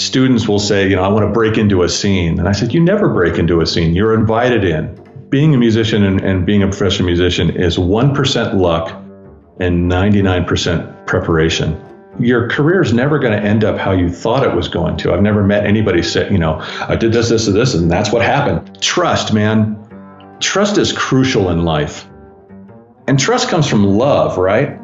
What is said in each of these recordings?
students will say, you know, I want to break into a scene. And I said, you never break into a scene. You're invited in. Being a musician and, and being a professional musician is 1% luck and 99% preparation. Your career is never going to end up how you thought it was going to. I've never met anybody say, you know, I did this, this, and this, and that's what happened. Trust, man. Trust is crucial in life. And trust comes from love, right?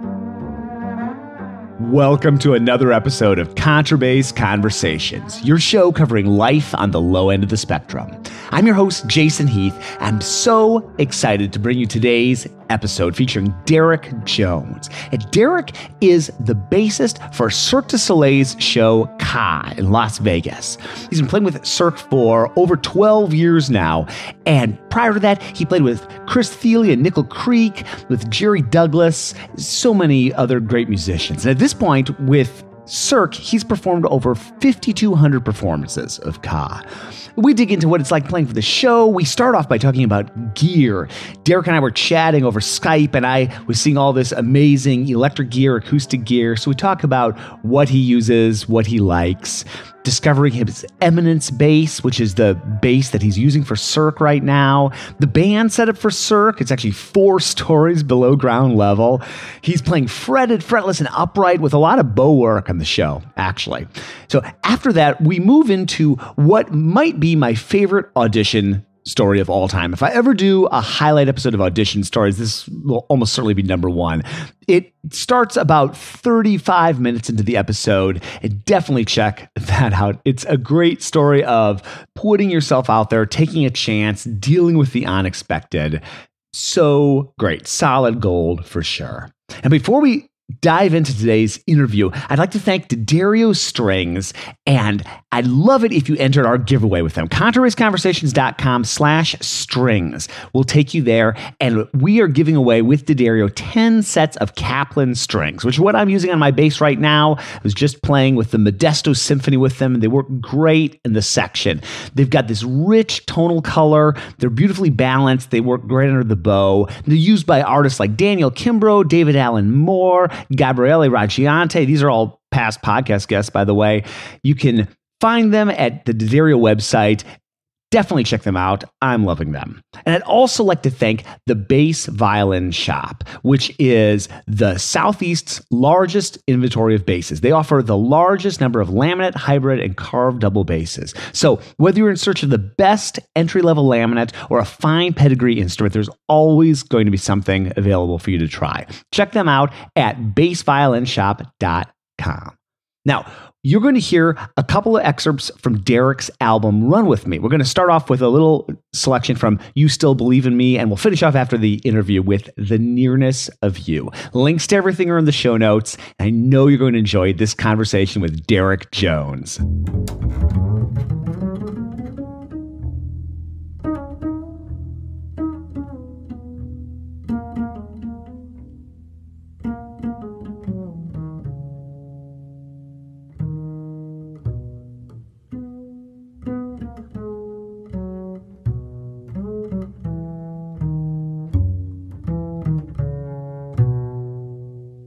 Welcome to another episode of Contrabass Conversations, your show covering life on the low end of the spectrum. I'm your host, Jason Heath. I'm so excited to bring you today's episode featuring Derek Jones. And Derek is the bassist for Cirque du Soleil's show Ka in Las Vegas. He's been playing with Cirque for over 12 years now. And prior to that, he played with Chris Thile and Nickel Creek, with Jerry Douglas, so many other great musicians. And at this point, with Cirque, he's performed over 5,200 performances of Ka. We dig into what it's like playing for the show. We start off by talking about gear. Derek and I were chatting over Skype, and I was seeing all this amazing electric gear, acoustic gear. So we talk about what he uses, what he likes discovering his Eminence bass, which is the bass that he's using for Cirque right now. The band set setup for Cirque, it's actually four stories below ground level. He's playing fretted, fretless, and upright with a lot of bow work on the show, actually. So after that, we move into what might be my favorite audition story of all time. If I ever do a highlight episode of audition stories, this will almost certainly be number one. It starts about 35 minutes into the episode. And definitely check that out. It's a great story of putting yourself out there, taking a chance, dealing with the unexpected. So great. Solid gold for sure. And before we dive into today's interview, I'd like to thank D'Addario Strings, and I'd love it if you entered our giveaway with them. ContrabassConversations.com slash strings will take you there, and we are giving away with D'Addario 10 sets of Kaplan strings, which is what I'm using on my bass right now. I was just playing with the Modesto Symphony with them, and they work great in the section. They've got this rich tonal color, they're beautifully balanced, they work great under the bow. They're used by artists like Daniel Kimbrough, David Allen Moore, Gabriele Ragghianti. These are all past podcast guests, by the way. You can find them at the D'Addario website. Definitely check them out. I'm loving them. And I'd also like to thank the Bass Violin Shop, which is the Southeast's largest inventory of basses. They offer the largest number of laminate, hybrid, and carved double basses. So whether you're in search of the best entry level laminate or a fine pedigree instrument, there's always going to be something available for you to try. Check them out at bassviolinshop.com. Now, you're going to hear a couple of excerpts from Derek's album Run With Me. We're going to start off with a little selection from You Still Believe in Me, and we'll finish off after the interview with The Nearness of You. Links to everything are in the show notes. I know you're going to enjoy this conversation with Derek Jones.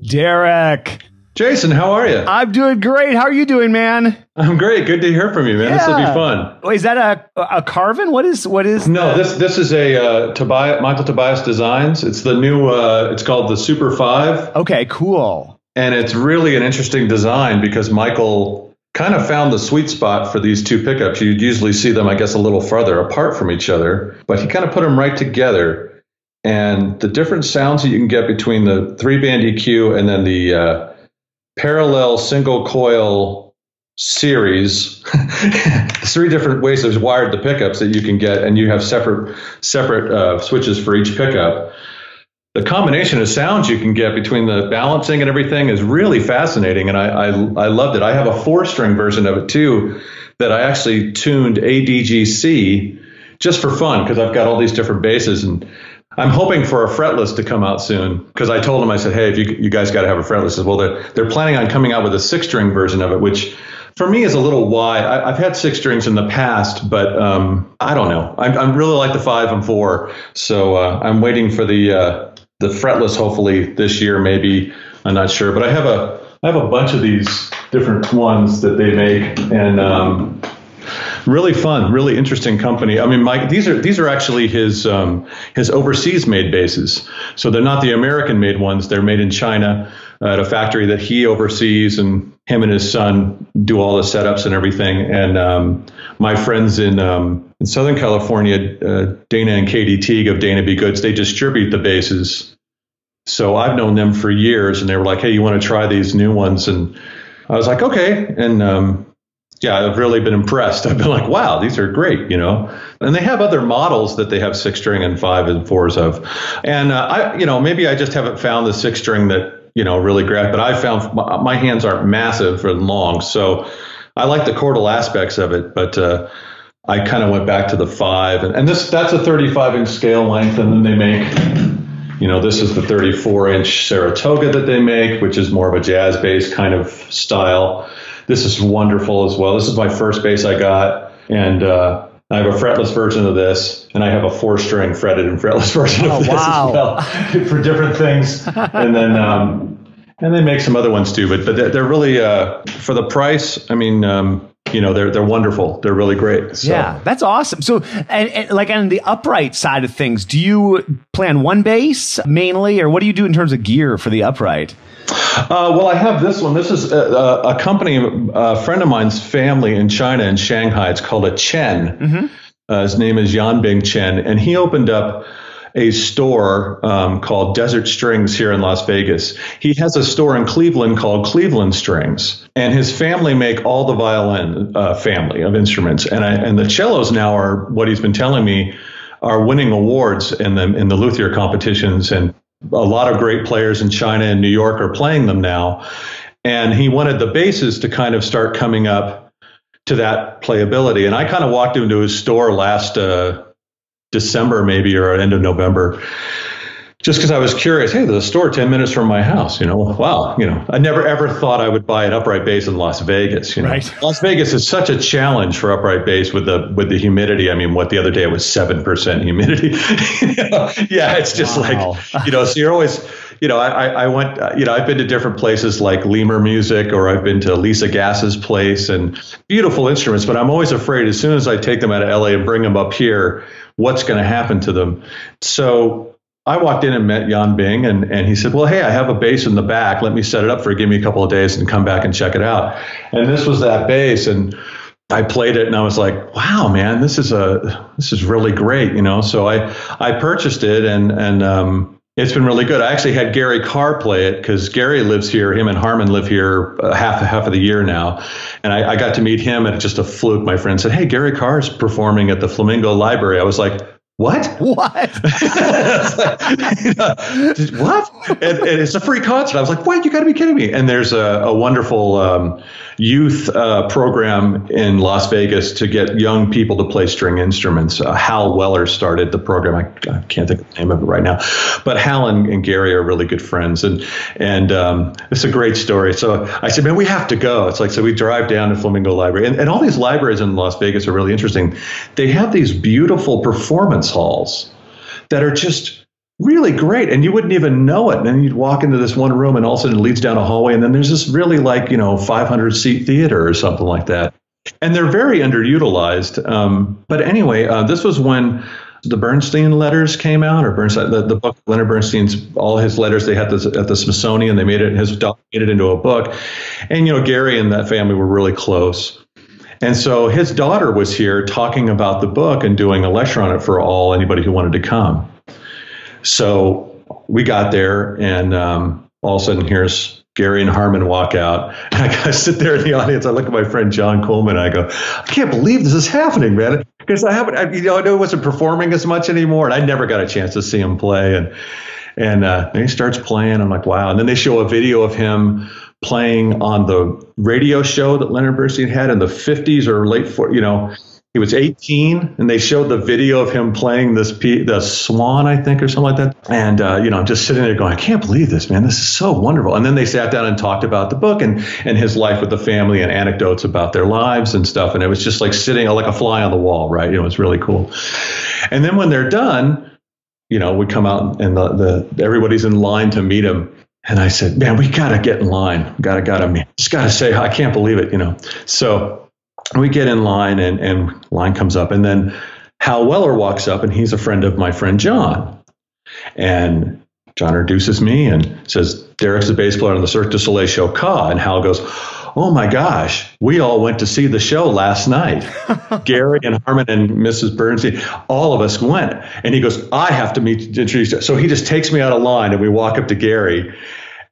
Derek. Jason, how are you? I'm doing great. How are you doing, man? I'm great. Good to hear from you, man. Yeah. This will be fun. Wait, is that a a Carvin? What is what is? No, the... this this is a uh, Tobias Michael Tobias Designs. It's the new. Uh, it's called the Super Five. Okay, cool. And it's really an interesting design because Michael kind of found the sweet spot for these two pickups. You'd usually see them, I guess, a little farther apart from each other, but he kind of put them right together and the different sounds that you can get between the three band EQ and then the uh, parallel single coil series, three different ways of wired the pickups that you can get, and you have separate separate uh, switches for each pickup. The combination of sounds you can get between the balancing and everything is really fascinating, and I I, I loved it. I have a four string version of it too that I actually tuned ADGC just for fun because I've got all these different basses and I'm hoping for a fretless to come out soon because I told him I said, hey, if you you guys got to have a fretless. Says, well, they're they're planning on coming out with a six string version of it, which for me is a little wide. I, have had six strings in the past, but um, I don't know. I, I really like the five and four, so uh, I'm waiting for the uh, the fretless. Hopefully this year, maybe I'm not sure, but I have a I have a bunch of these different ones that they make, and um, really fun, really interesting company. I mean, Mike, these are these are actually his um, his overseas made bases. So they're not the American made ones. They're made in China at a factory that he oversees, and him and his son do all the setups and everything. And um, my friends in um, in Southern California, uh, Dana and Katie Teague of Dana B. Goods, they distribute the bases. So I've known them for years, and they were like, "Hey, you want to try these new ones?" And I was like, "Okay." And um, yeah, I've really been impressed. I've been like, wow, these are great, you know. And they have other models that they have six string and five and fours of. And uh, I, you know, maybe I just haven't found the six string that you know really great. But I found my hands aren't massive and long, so I like the chordal aspects of it. But uh, I kind of went back to the five, and, and this that's a 35 inch scale length, and then they make. You know, this is the 34 inch Saratoga that they make, which is more of a jazz bass kind of style this is wonderful as well. This is my first bass I got, and uh, I have a fretless version of this, and I have a four-string fretted and fretless version of oh, this wow. as well for different things. and then um, and they make some other ones too, but but they're, they're really uh, for the price. I mean. Um, you know they're they're wonderful. They're really great. So. Yeah, that's awesome. So, and, and, like on the upright side of things, do you play on one bass mainly, or what do you do in terms of gear for the upright? Uh, well, I have this one. This is a, a, company, a friend of mine's family in China, in Shanghai. It's called a Chen. Mm-hmm. Uh, his name is Yanbing Chen, and he opened up a store um, called Desert Strings here in Las Vegas. He has a store in Cleveland called Cleveland Strings, and his family make all the violin uh, family of instruments, and I, and the cellos now are what he's been telling me are winning awards in the in the luthier competitions and a lot of great players in China and New York are playing them now. And he wanted the bases to kind of start coming up to that playability. And I kind of walked into his store last uh, December, maybe, or end of November just because I was curious. Hey, there's a store 10 minutes from my house. You know, wow. You know, I never ever thought I would buy an upright bass in Las Vegas. You know, right. Las Vegas is such a challenge for upright bass with the with the humidity. I mean, what the other day it was seven percent humidity. yeah, it's just wow. like you know. So you're always. You know, I, I went, you know, I've been to different places like Lemur Music or I've been to Lisa Gass's place and beautiful instruments, but I'm always afraid as soon as I take them out of LA and bring them up here, what's going to happen to them. So I walked in and met Yanbing, and, and he said, Well, hey, I have a bass in the back. Let me set it up for give me a couple of days and come back and check it out. And this was that bass. And I played it and I was like, wow, man, this is a this is really great, you know. So I I purchased it and and um, it's been really good. I actually had Gary Karr play it because Gary lives here. Him and Harmon live here uh, half half of the year now, and I, I got to meet him at just a fluke. My friend said, "Hey, Gary Karr is performing at the Flamingo Library." I was like, what? What? you know, what? And, and, it's a free concert. I was like, what? You got to be kidding me. And there's a, a wonderful um, youth uh, program in Las Vegas to get young people to play string instruments. Uh, Hal Weller started the program. I, I, can't think of the name of it right now. But Hal and, and Gary are really good friends. And, and um, it's a great story. So I said, man, we have to go. It's like, so we drive down to Flamingo Library. And, and all these libraries in Las Vegas are really interesting. They have these beautiful performance halls that are just really great and you wouldn't even know it and then you'd walk into this one room and all of a sudden it leads down a hallway and then there's this really like you know 500 seat theater or something like that and they're very underutilized um, but anyway uh, this was when the Bernstein letters came out, or Bernstein, the, the book Leonard Bernstein's all his letters they had this at the Smithsonian. They made it his made it into a book, and you know Gary and that family were really close. And so his daughter was here talking about the book and doing a lecture on it for all anybody who wanted to come. So we got there, and um, all of a sudden, here's Gary and Harmon walk out. And I sit there in the audience. I look at my friend John Coleman. And I go, I can't believe this is happening, man. Because I haven't, I, you know, I know he wasn't performing as much anymore, and I never got a chance to see him play. And and uh, he starts playing. I'm like, wow. And then they show a video of him playing on the radio show that Leonard Bernstein had in the 50s or late 40s, you know, he was 18 and they showed the video of him playing this the swan i think or something like that. And uh, you know i'm just sitting there going i can't believe this man. This is so wonderful. And then they sat down and talked about the book and and his life with the family and anecdotes about their lives and stuff. And it was just like sitting like a fly on the wall right? You know it was really cool. And then when they're done you know we come out and the, the everybody's in line to meet him. And I said, man, we got to get in line. Got to, got to, meet just got to say, I can't believe it, you know. So we get in line and, and line comes up. And then Hal Weller walks up and he's a friend of my friend John. And John introduces me and says, Derek's the bass player on the Cirque du Soleil show Ka. And Hal goes, Oh my gosh, we all went to see the show last night. Gary and harmon and Mrs. Bernstein, all of us went. And he goes, I have to meet, introduce you. So he just takes me out of line and we walk up to Gary.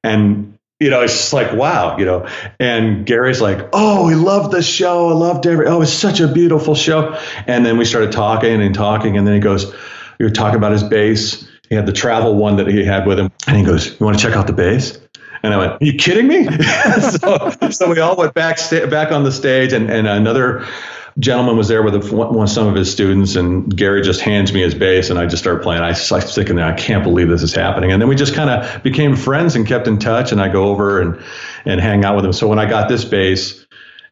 And, you know, it's just like, wow, you know. And Gary's like, oh, we loved the show. I loved every, oh, it's such a beautiful show. And then we started talking and talking. And then he goes, we were talking about his bass. He had the travel one that he had with him. And he goes, you want to check out the bass? And I went, Are you kidding me? so, so, we all went back back on the stage, and, and another gentleman was there with one, some of his students, and Gary just hands me his bass, and I just start playing. I, I thinking, there, I can't believe this is happening. And then we just kind of became friends and kept in touch, and I go over and and hang out with him. So when I got this bass,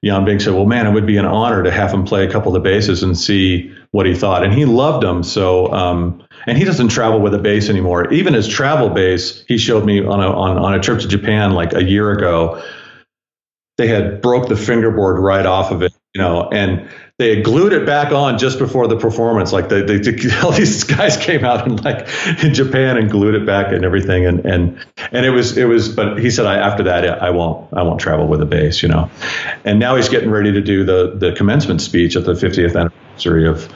Yanbing said, "Well, man, it would be an honor to have him play a couple of the basses and see what he thought." And he loved them. So um, and he doesn't travel with a bass anymore. Even his travel bass, he showed me on a on, on a trip to Japan like a year ago. They had broke the fingerboard right off of it, you know, and they had glued it back on just before the performance. Like they, all these guys came out in like in Japan and glued it back and everything, and and and it was it was. But he said, I, after that, I won't I won't travel with a bass, you know. And now he's getting ready to do the the commencement speech at the 50th anniversary of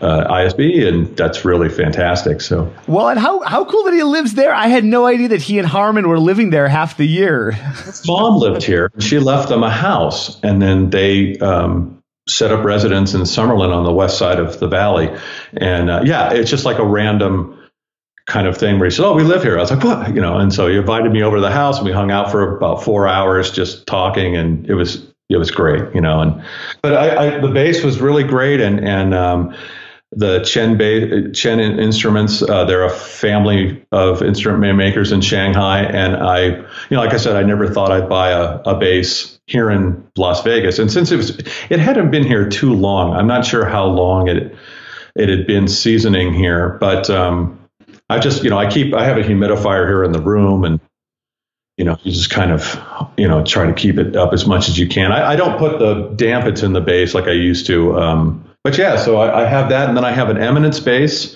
uh, ISB, and that's really fantastic. So, well, and how how cool that he lives there. I had no idea that he and Harmon were living there half the year. His mom lived here. She left them a house, and then they um, set up residence in Summerlin on the west side of the valley. And uh, yeah, it's just like a random kind of thing where he said, "Oh, we live here." I was like, "What?" You know. And so he invited me over to the house, and we hung out for about four hours just talking, and it was it was great, you know. And but I, I the bass was really great, and and um, the Chen, ba- Chen Instruments. Uh, they're a family of instrument makers in Shanghai, and I, you know, like I said, I never thought I'd buy a, a bass here in Las Vegas. And since it was, it hadn't been here too long. I'm not sure how long it it had been seasoning here, but um, I just, you know, I keep, I have a humidifier here in the room, and you know, you just kind of, you know, try to keep it up as much as you can. I, I don't put the dampits in the bass like I used to. Um, but yeah, so I, I, have that, and then I have an eminence bass,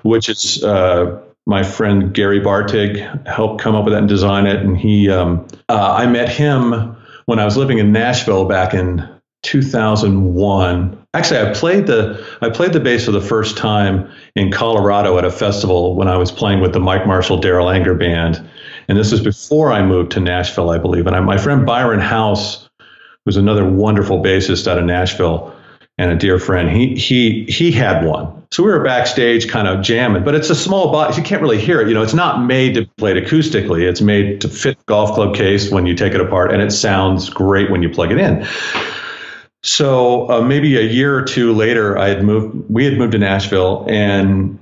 which is uh, my friend Gary Bartig helped come up with that and design it, and he um, uh, I met him when I was living in Nashville back in 2001. Actually, I played the I played the bass for the first time in Colorado at a festival when I was playing with the Mike Marshall Darol Anger band, and this was before I moved to Nashville, I believe. And I, my friend Byron House was another wonderful bassist out of Nashville and a dear friend, he he he had one. So we were backstage kind of jamming, but it's a small box. You can't really hear it. You know, it's not made to play it acoustically. It's made to fit golf club case when you take it apart, and it sounds great when you plug it in. So uh, maybe a year or two later, I had moved. We had moved to Nashville, and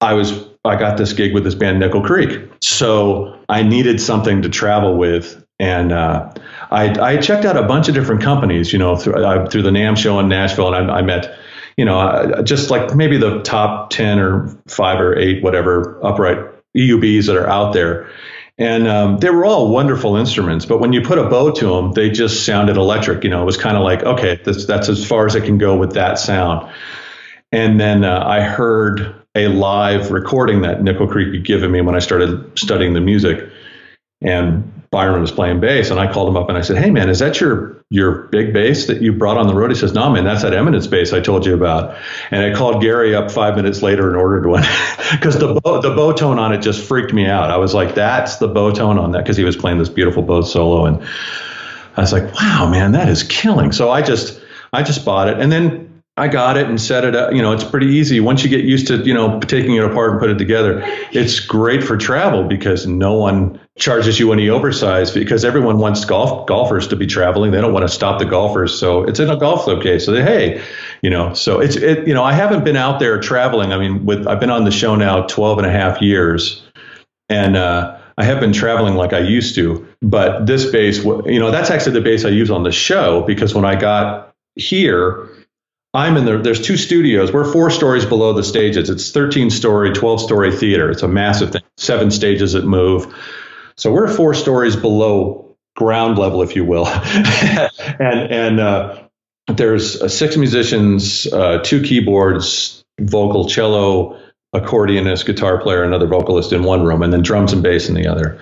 I was I got this gig with this band Nickel Creek. So I needed something to travel with, and uh, I, I checked out a bunch of different companies, you know, through, uh, through the NAMM show in Nashville, and I, I met, you know, uh, just like maybe the top 10 or five or eight, whatever upright EUBs that are out there. And um, they were all wonderful instruments, but when you put a bow to them, they just sounded electric. You know, it was kind of like, okay, that's, that's as far as it can go with that sound. And then uh, I heard a live recording that Nickel Creek had given me when I started studying the music. And Byron was playing bass, and I called him up and I said, "Hey, man, is that your your big bass that you brought on the road?" He says, "No, man, that's that Eminence bass I told you about." And I called Gary up five minutes later and ordered one because the bow, the bow tone on it just freaked me out. I was like, "That's the bow tone on that," because he was playing this beautiful bow solo, and I was like, "Wow, man, that is killing." So I just I just bought it, and then I got it and set it up. You know, it's pretty easy once you get used to, you know, taking it apart and put it together. It's great for travel because no one charges you any oversized because everyone wants golf golfers to be traveling. They don't want to stop the golfers. So it's in a golf case. So they, hey, you know, so it's it, you know, I haven't been out there traveling. I mean, with I've been on the show now 12 and a half years and uh I have been traveling like I used to, but this base, you know, that's actually the base I use on the show because when I got here, I'm in there. There's two studios. We're four stories below the stages. It's 13 story, 12 story theater. It's a massive thing. Seven stages that move. So we're four stories below ground level, if you will, and and uh, there's uh, six musicians, uh, two keyboards, vocal, cello, accordionist, guitar player, another vocalist in one room, and then drums and bass in the other.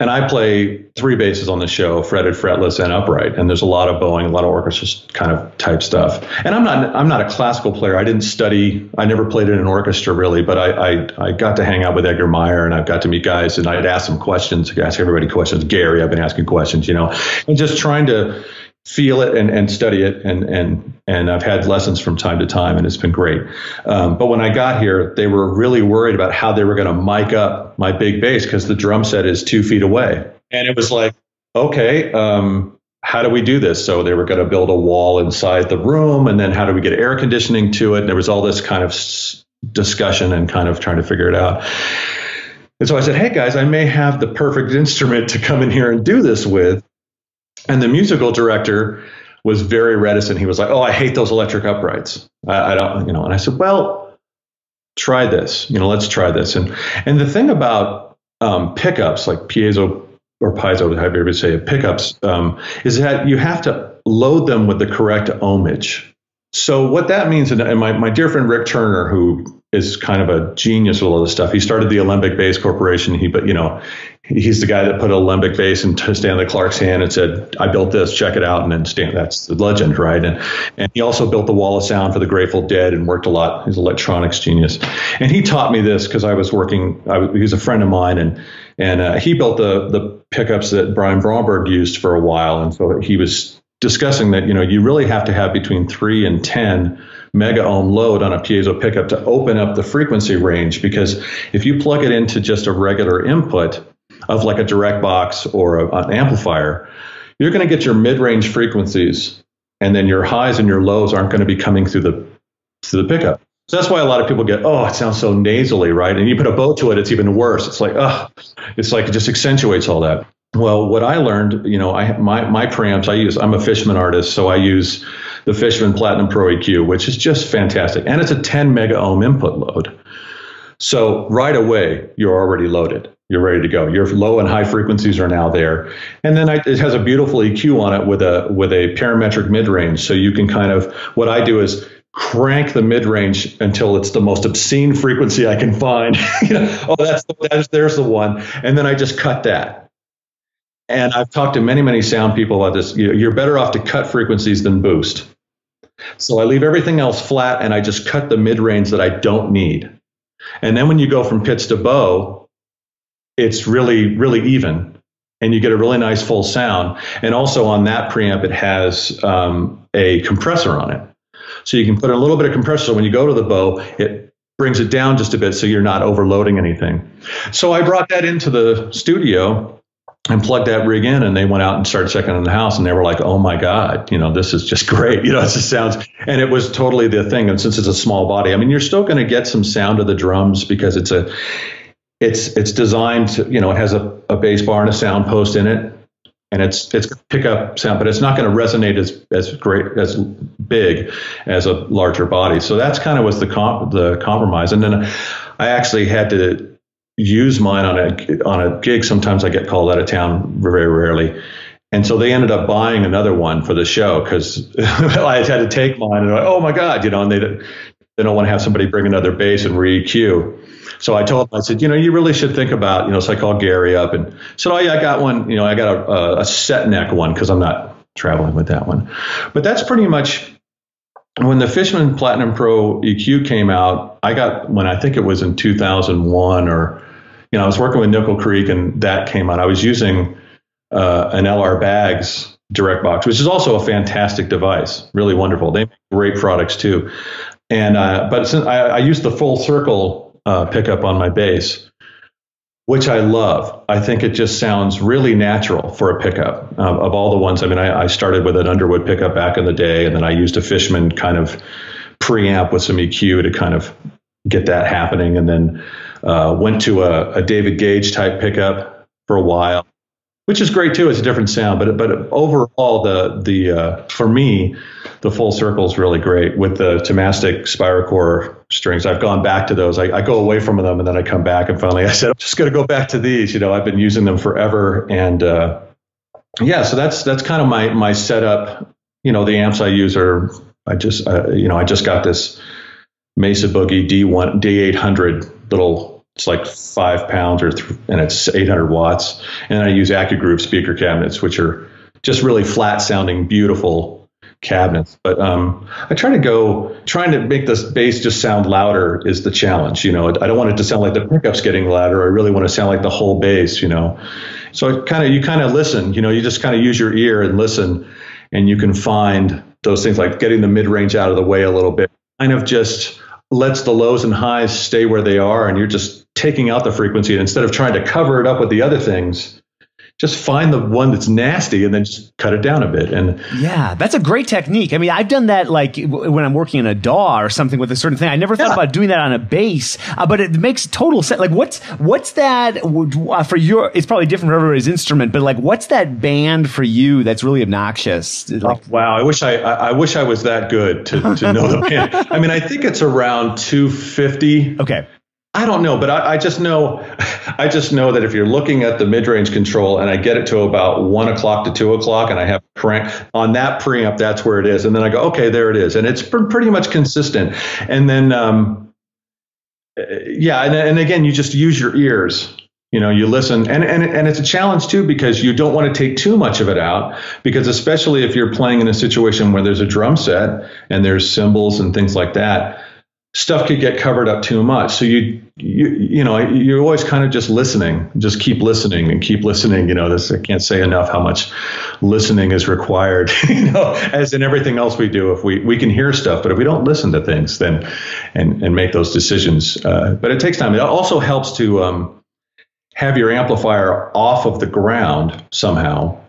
And I play three basses on the show, fretted, fretless, and upright. And there's a lot of bowing, a lot of orchestra kind of type stuff. And I'm not I'm not a classical player. I didn't study. I never played in an orchestra really, but I I, I got to hang out with Edgar Meyer, and I've got to meet guys, and I'd ask them questions. Ask everybody questions. Gary, I've been asking questions, you know, and just trying to feel it and, and study it and and and I've had lessons from time to time and it's been great. Um, but when I got here, they were really worried about how they were going to mic up my big bass because the drum set is two feet away, and it was like, okay, um, how do we do this? So they were going to build a wall inside the room, and then how do we get air conditioning to it? And there was all this kind of discussion and kind of trying to figure it out. And so I said, hey guys, I may have the perfect instrument to come in here and do this with. And the musical director was very reticent. He was like, "Oh, I hate those electric uprights. I, I don't, you know." And I said, "Well, try this. You know, let's try this." And and the thing about um, pickups like piezo or piezo, however you say it, pickups, um, is that you have to load them with the correct ohmage. So what that means, and my, my dear friend Rick Turner, who is kind of a genius with all this stuff. He started the Alembic Bass Corporation. He, but you know, he's the guy that put a bass into Stanley Clarke's hand and said, "I built this. Check it out." And then Stan, that's the legend, right? And and he also built the Wall of Sound for the Grateful Dead and worked a lot. He's an electronics genius. And he taught me this because I was working. I he was a friend of mine, and and uh, he built the the pickups that Brian Bromberg used for a while. And so he was discussing that you know you really have to have between three and ten mega ohm load on a piezo pickup to open up the frequency range because if you plug it into just a regular input of like a direct box or a, an amplifier you're going to get your mid-range frequencies and then your highs and your lows aren't going to be coming through the through the pickup so that's why a lot of people get, oh, it sounds so nasally, right? And you put a bow to it, it's even worse. It's like, oh, it's like it just accentuates all that. Well, what I learned, you know, I my my preamps I use. I'm a Fishman artist, so I use the Fishman Platinum Pro EQ, which is just fantastic, and it's a 10 mega ohm input load. So right away, you're already loaded. You're ready to go. Your low and high frequencies are now there, and then I, it has a beautiful EQ on it with a with a parametric mid range. So you can kind of what I do is crank the mid range until it's the most obscene frequency I can find. you know, oh, that's, that's there's the one, and then I just cut that and I've talked to many, many sound people about this. You're better off to cut frequencies than boost. So I leave everything else flat and I just cut the mid range that I don't need. And then when you go from pitch to bow, it's really, really even. And you get a really nice full sound. And also on that preamp, it has um, a compressor on it. So you can put a little bit of compressor. So when you go to the bow, it brings it down just a bit so you're not overloading anything. So I brought that into the studio and plugged that rig in and they went out and started checking in the house and they were like oh my god you know this is just great you know it just sounds and it was totally the thing and since it's a small body i mean you're still going to get some sound of the drums because it's a it's it's designed to you know it has a, a bass bar and a sound post in it and it's it's going to pick up sound but it's not going to resonate as as great as big as a larger body so that's kind of was the comp, the compromise and then i actually had to use mine on a on a gig. Sometimes I get called out of town, very rarely. And so they ended up buying another one for the show because I had to take mine and like, oh my god, you know, and they they don't want to have somebody bring another bass and re-EQ. So I told him, I said, you know, you really should think about, you know, so I called Gary up and said, oh yeah, I got one, you know, I got a, a set neck one because I'm not traveling with that one. But that's pretty much when the Fishman Platinum Pro EQ came out. I got when I think it was in 2001 or you know, I was working with Nickel Creek and that came out. I was using uh, an LR Baggs direct box, which is also a fantastic device, really wonderful. They make great products too. And uh, but since I, I used the full circle uh, pickup on my bass, which I love. I think it just sounds really natural for a pickup. Uh, of all the ones, I mean, I, I, started with an Underwood pickup back in the day, and then I used a Fishman kind of preamp with some EQ to kind of get that happening, and then uh, went to a, a, David Gage type pickup for a while, which is great too. It's a different sound, but but overall, the the uh, for me, the full circle is really great with the Thomastik Spirocore strings. I've gone back to those. I, I, go away from them and then I come back and finally I said, I'm just going to go back to these. You know, I've been using them forever. And uh, yeah, so that's that's kind of my my setup. You know, the amps I use are I just uh, you know I just got this Mesa Boogie D1 D800 little. It's like five pounds or th- and it's 800 watts. And I use AccuGroove speaker cabinets, which are just really flat sounding, beautiful cabinets. But um, I try to go trying to make this bass just sound louder is the challenge. You know, I don't want it to sound like the pickups getting louder. I really want to sound like the whole bass. You know, so kind of you kind of listen. You know, you just kind of use your ear and listen, and you can find those things like getting the mid range out of the way a little bit. Kind of just lets the lows and highs stay where they are, and you're just taking out the frequency. And instead of trying to cover it up with the other things, just find the one that's nasty and then just cut it down a bit. And yeah, that's a great technique. I mean, I've done that like when I'm working in a DAW or something with a certain thing. I never thought yeah. about doing that on a bass, uh, but it makes total sense. Like, what's what's that uh, for your? It's probably different for everybody's instrument, but like, what's that band for you that's really obnoxious? Like, oh, wow, I wish I, I wish I was that good to, to know the band. I mean, I think it's around 250. Okay. I don't know, but I, I, just know, I just know that if you're looking at the mid-range control and I get it to about one o'clock to two o'clock, and I have crank on that preamp, that's where it is, and then I go, okay, there it is, and it's pretty much consistent. And then, um, yeah, and, and again, you just use your ears. You know, you listen, and, and and it's a challenge too because you don't want to take too much of it out because especially if you're playing in a situation where there's a drum set and there's cymbals and things like that stuff could get covered up too much. So you, you, you know, you're always kind of just listening, just keep listening and keep listening. You know, this, I can't say enough how much listening is required, you know, as in everything else we do. If we, we can hear stuff, but if we don't listen to things, then, and, and make those decisions, uh, but it takes time. It also helps to, um, have your amplifier off of the ground somehow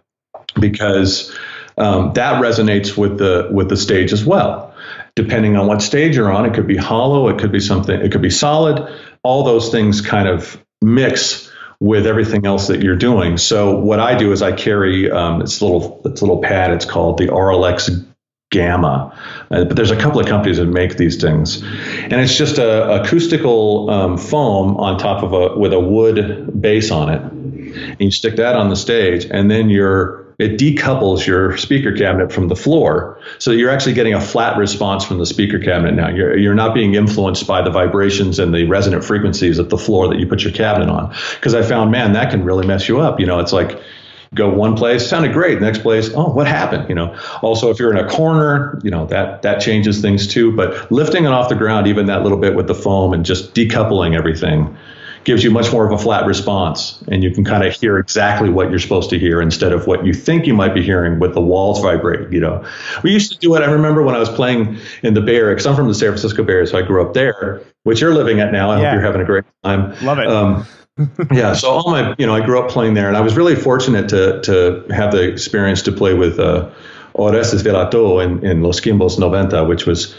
because, um, that resonates with the, with the stage as well depending on what stage you're on. It could be hollow, it could be something, it could be solid. All those things kind of mix with everything else that you're doing. So what I do is I carry um, it's little it's little pad. It's called the Auralex GRAMMA, uh, but there's a couple of companies that make these things, and it's just a acoustical um, foam on top of a with a wood base on it. And you stick that on the stage, and then you're it decouples your speaker cabinet from the floor. So you're actually getting a flat response from the speaker cabinet now. You're, you're not being influenced by the vibrations and the resonant frequencies of the floor that you put your cabinet on. Because i found man that can really mess you up. You know it's like go one place sounded great. Next place oh what happened? You know also if you're in a corner you know that that changes things too. But lifting it off the ground even that little bit with the foam and just decoupling everything gives you much more of a flat response and you can kind of hear exactly what you're supposed to hear instead of what you think you might be hearing with the walls vibrating you know. We used to do it i remember when i was playing in the bay area because i'm from the san francisco bay area so i grew up there which you're living at now i yeah. hope you're having a great time. Love it. Um, yeah so all my you know i grew up playing there and i was really fortunate to to have the experience to play with uh, Orestes Vilató in, in Los Kimbos 90, which was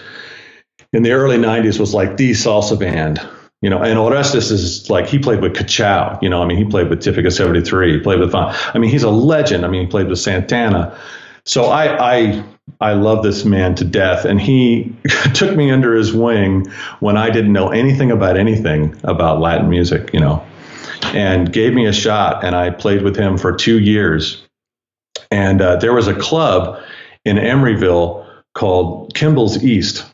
in the early 90s was like the salsa band you know, and Orestes is like he played with Cachao. You know, I mean, he played with Tipica '73. He played with. I mean, he's a legend. I mean, he played with Santana. So I I I love this man to death, and he took me under his wing when I didn't know anything about anything about Latin music. You know, and gave me a shot, and I played with him for two years. And uh, there was a club in Emeryville called Kimball's East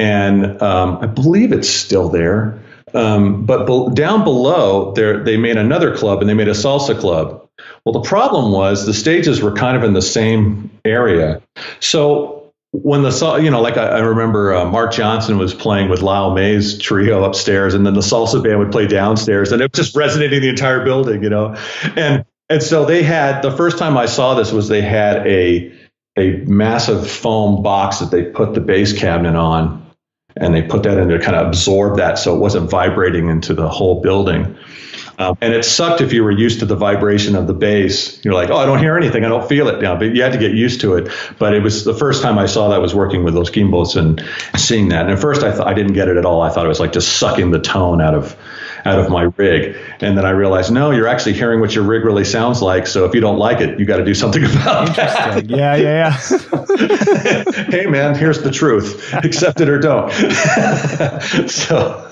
and um, I believe it's still there. Um, but be- down below, they made another club, and they made a salsa club. Well, the problem was the stages were kind of in the same area, so when the you know like I, I remember uh, Mark Johnson was playing with Lyle Mays' trio upstairs, and then the salsa band would play downstairs, and it was just resonating the entire building, you know, and and so they had the first time I saw this was they had a a massive foam box that they put the bass cabinet on and they put that in to kind of absorb that so it wasn't vibrating into the whole building. Um, and it sucked if you were used to the vibration of the bass. You're like, oh, I don't hear anything. I don't feel it now. But you had to get used to it. But it was the first time I saw that was working with those Kimbos and seeing that. And at first I, th- I didn't get it at all. I thought it was like just sucking the tone out of out of my rig. And then I realized, no, you're actually hearing what your rig really sounds like. So if you don't like it, you got to do something about that. Yeah, yeah, yeah. hey, man, here's the truth. Accept it or don't. so.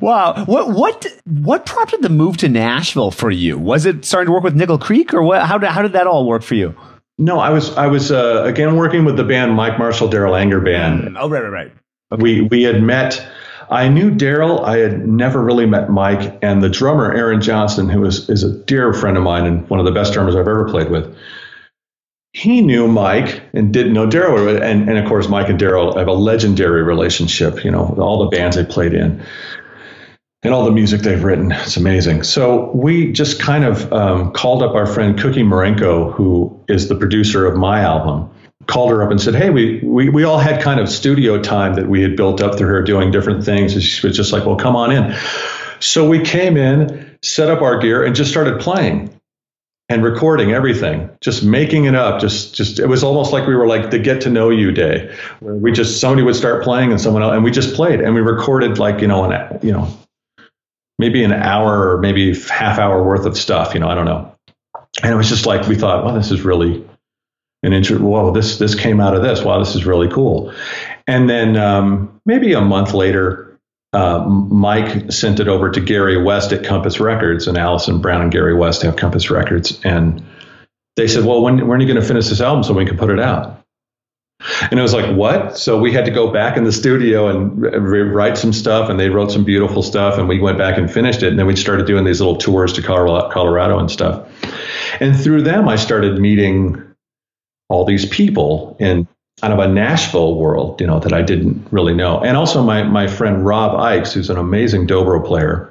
wow. What what what prompted the move to Nashville for you? Was it starting to work with Nickel Creek, or what? How did how did that all work for you? No, I was I was uh, again working with the band Mike Marshall Darol Anger band. Mm, oh right, right, right. Okay. We we had met. I knew Darol. I had never really met Mike, and the drummer Aaron Johnson, who is is a dear friend of mine and one of the best drummers I've ever played with. He knew Mike and didn't know Darol. and and of course Mike and Darol have a legendary relationship. You know, all the bands they played in and all the music they've written. It's amazing. So we just kind of um, called up our friend Cookie Marenco, who is the producer of my album, called her up and said, Hey, we, we, we all had kind of studio time that we had built up through her doing different things. And she was just like, Well, come on in. So we came in, set up our gear, and just started playing and recording everything, just making it up. Just, just it was almost like we were like the get to know you day, where we just somebody would start playing and someone else, and we just played and we recorded like you know an you know maybe an hour or maybe half hour worth of stuff. You know, I don't know. And it was just like we thought, well, this is really an interest. Whoa, this this came out of this. Wow, this is really cool. And then um, maybe a month later, uh, Mike sent it over to Gary West at Compass Records, and Alison Brown and Gary West have Compass Records, and they said, "Well, when when are you going to finish this album so we can put it out?" And it was like, what? So we had to go back in the studio and write some stuff, and they wrote some beautiful stuff, and we went back and finished it. And then we started doing these little tours to Colorado and stuff. And through them, I started meeting all these people in kind of a Nashville world, you know, that I didn't really know. And also my, my friend Rob Ickes, who's an amazing dobro player,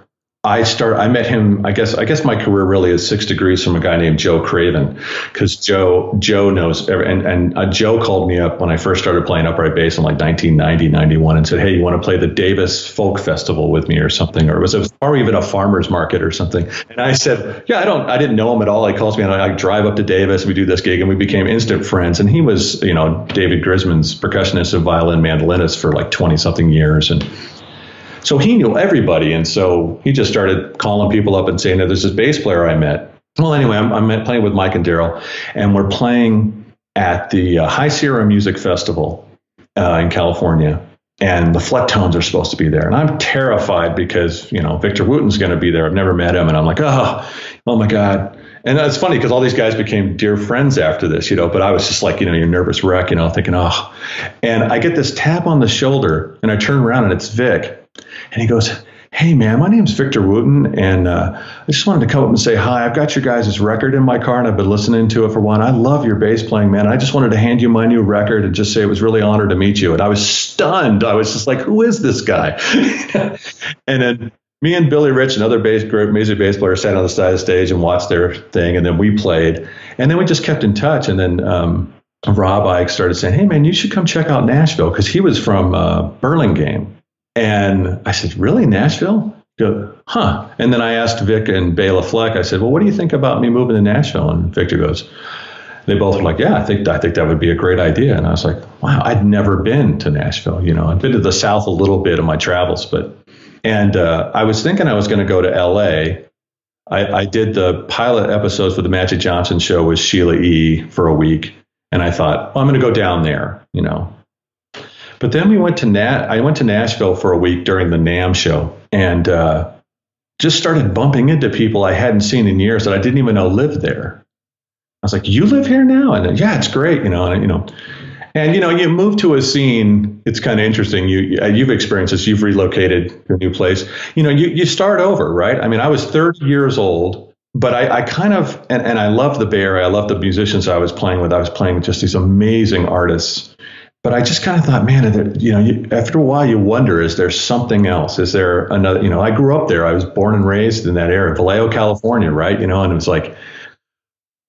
I start. I met him. I guess. I guess my career really is six degrees from a guy named Joe Craven, because Joe Joe knows. And and uh, Joe called me up when I first started playing upright bass in like 1990, 91, and said, "Hey, you want to play the Davis Folk Festival with me or something?" Or it was a, or even a farmers market or something. And I said, "Yeah, I don't. I didn't know him at all." He calls me and I, I drive up to Davis. We do this gig, and we became instant friends. And he was, you know, David Grisman's percussionist and violin mandolinist for like 20 something years, and so he knew everybody. And so he just started calling people up and saying, there's this is bass player I met. Well, anyway, I'm, I'm playing with Mike and Darol, and we're playing at the uh, High Sierra Music Festival uh, in California. And the Flecktones are supposed to be there. And I'm terrified because, you know, Victor Wooten's going to be there. I've never met him. And I'm like, oh, oh my God. And it's funny because all these guys became dear friends after this, you know, but I was just like, you know, you're nervous wreck, you know, thinking, oh. And I get this tap on the shoulder and I turn around and it's Vic. And he goes, Hey, man, my name's Victor Wooten, and uh, I just wanted to come up and say hi. I've got your guys' record in my car, and I've been listening to it for one. I love your bass playing, man. I just wanted to hand you my new record and just say it was really honored to meet you. And I was stunned. I was just like, Who is this guy? and then me and Billy Rich, another bass group, music bass player, sat on the side of the stage and watched their thing, and then we played, and then we just kept in touch. And then um, Rob Ickes started saying, "Hey, man, you should come check out Nashville," because he was from uh, Burlingame, and I said, Really, Nashville? Go, huh. And then I asked Vic and Bela Fleck, I said, Well, what do you think about me moving to Nashville? And Victor goes, they both were like, "Yeah, I think I think that would be a great idea." And I was like, "Wow, I'd never been to Nashville. You know, I've been to the South a little bit in my travels, but." And uh, I was thinking I was going to go to L.A. I, I, did the pilot episodes for the Magic Johnson show with Sheila E. for a week, and I thought, well, I'm going to go down there. You know, but then we went to Nat. I went to Nashville for a week during the NAMM show, and uh, just started bumping into people I hadn't seen in years that I didn't even know lived there. I was like, "You live here now?" And yeah, it's great, you know. And you know, and you know, you move to a scene. It's kind of interesting. You you've experienced this. You've relocated to a new place. You know, you you start over, right? I mean, I was 30 years old, but I, I kind of and, and I love the Bay Area. I love the musicians I was playing with. I was playing with just these amazing artists but I just kind of thought, man, you know, you, after a while, you wonder: is there something else? Is there another? You know, I grew up there. I was born and raised in that area, Vallejo, California, right? You know, and it was like,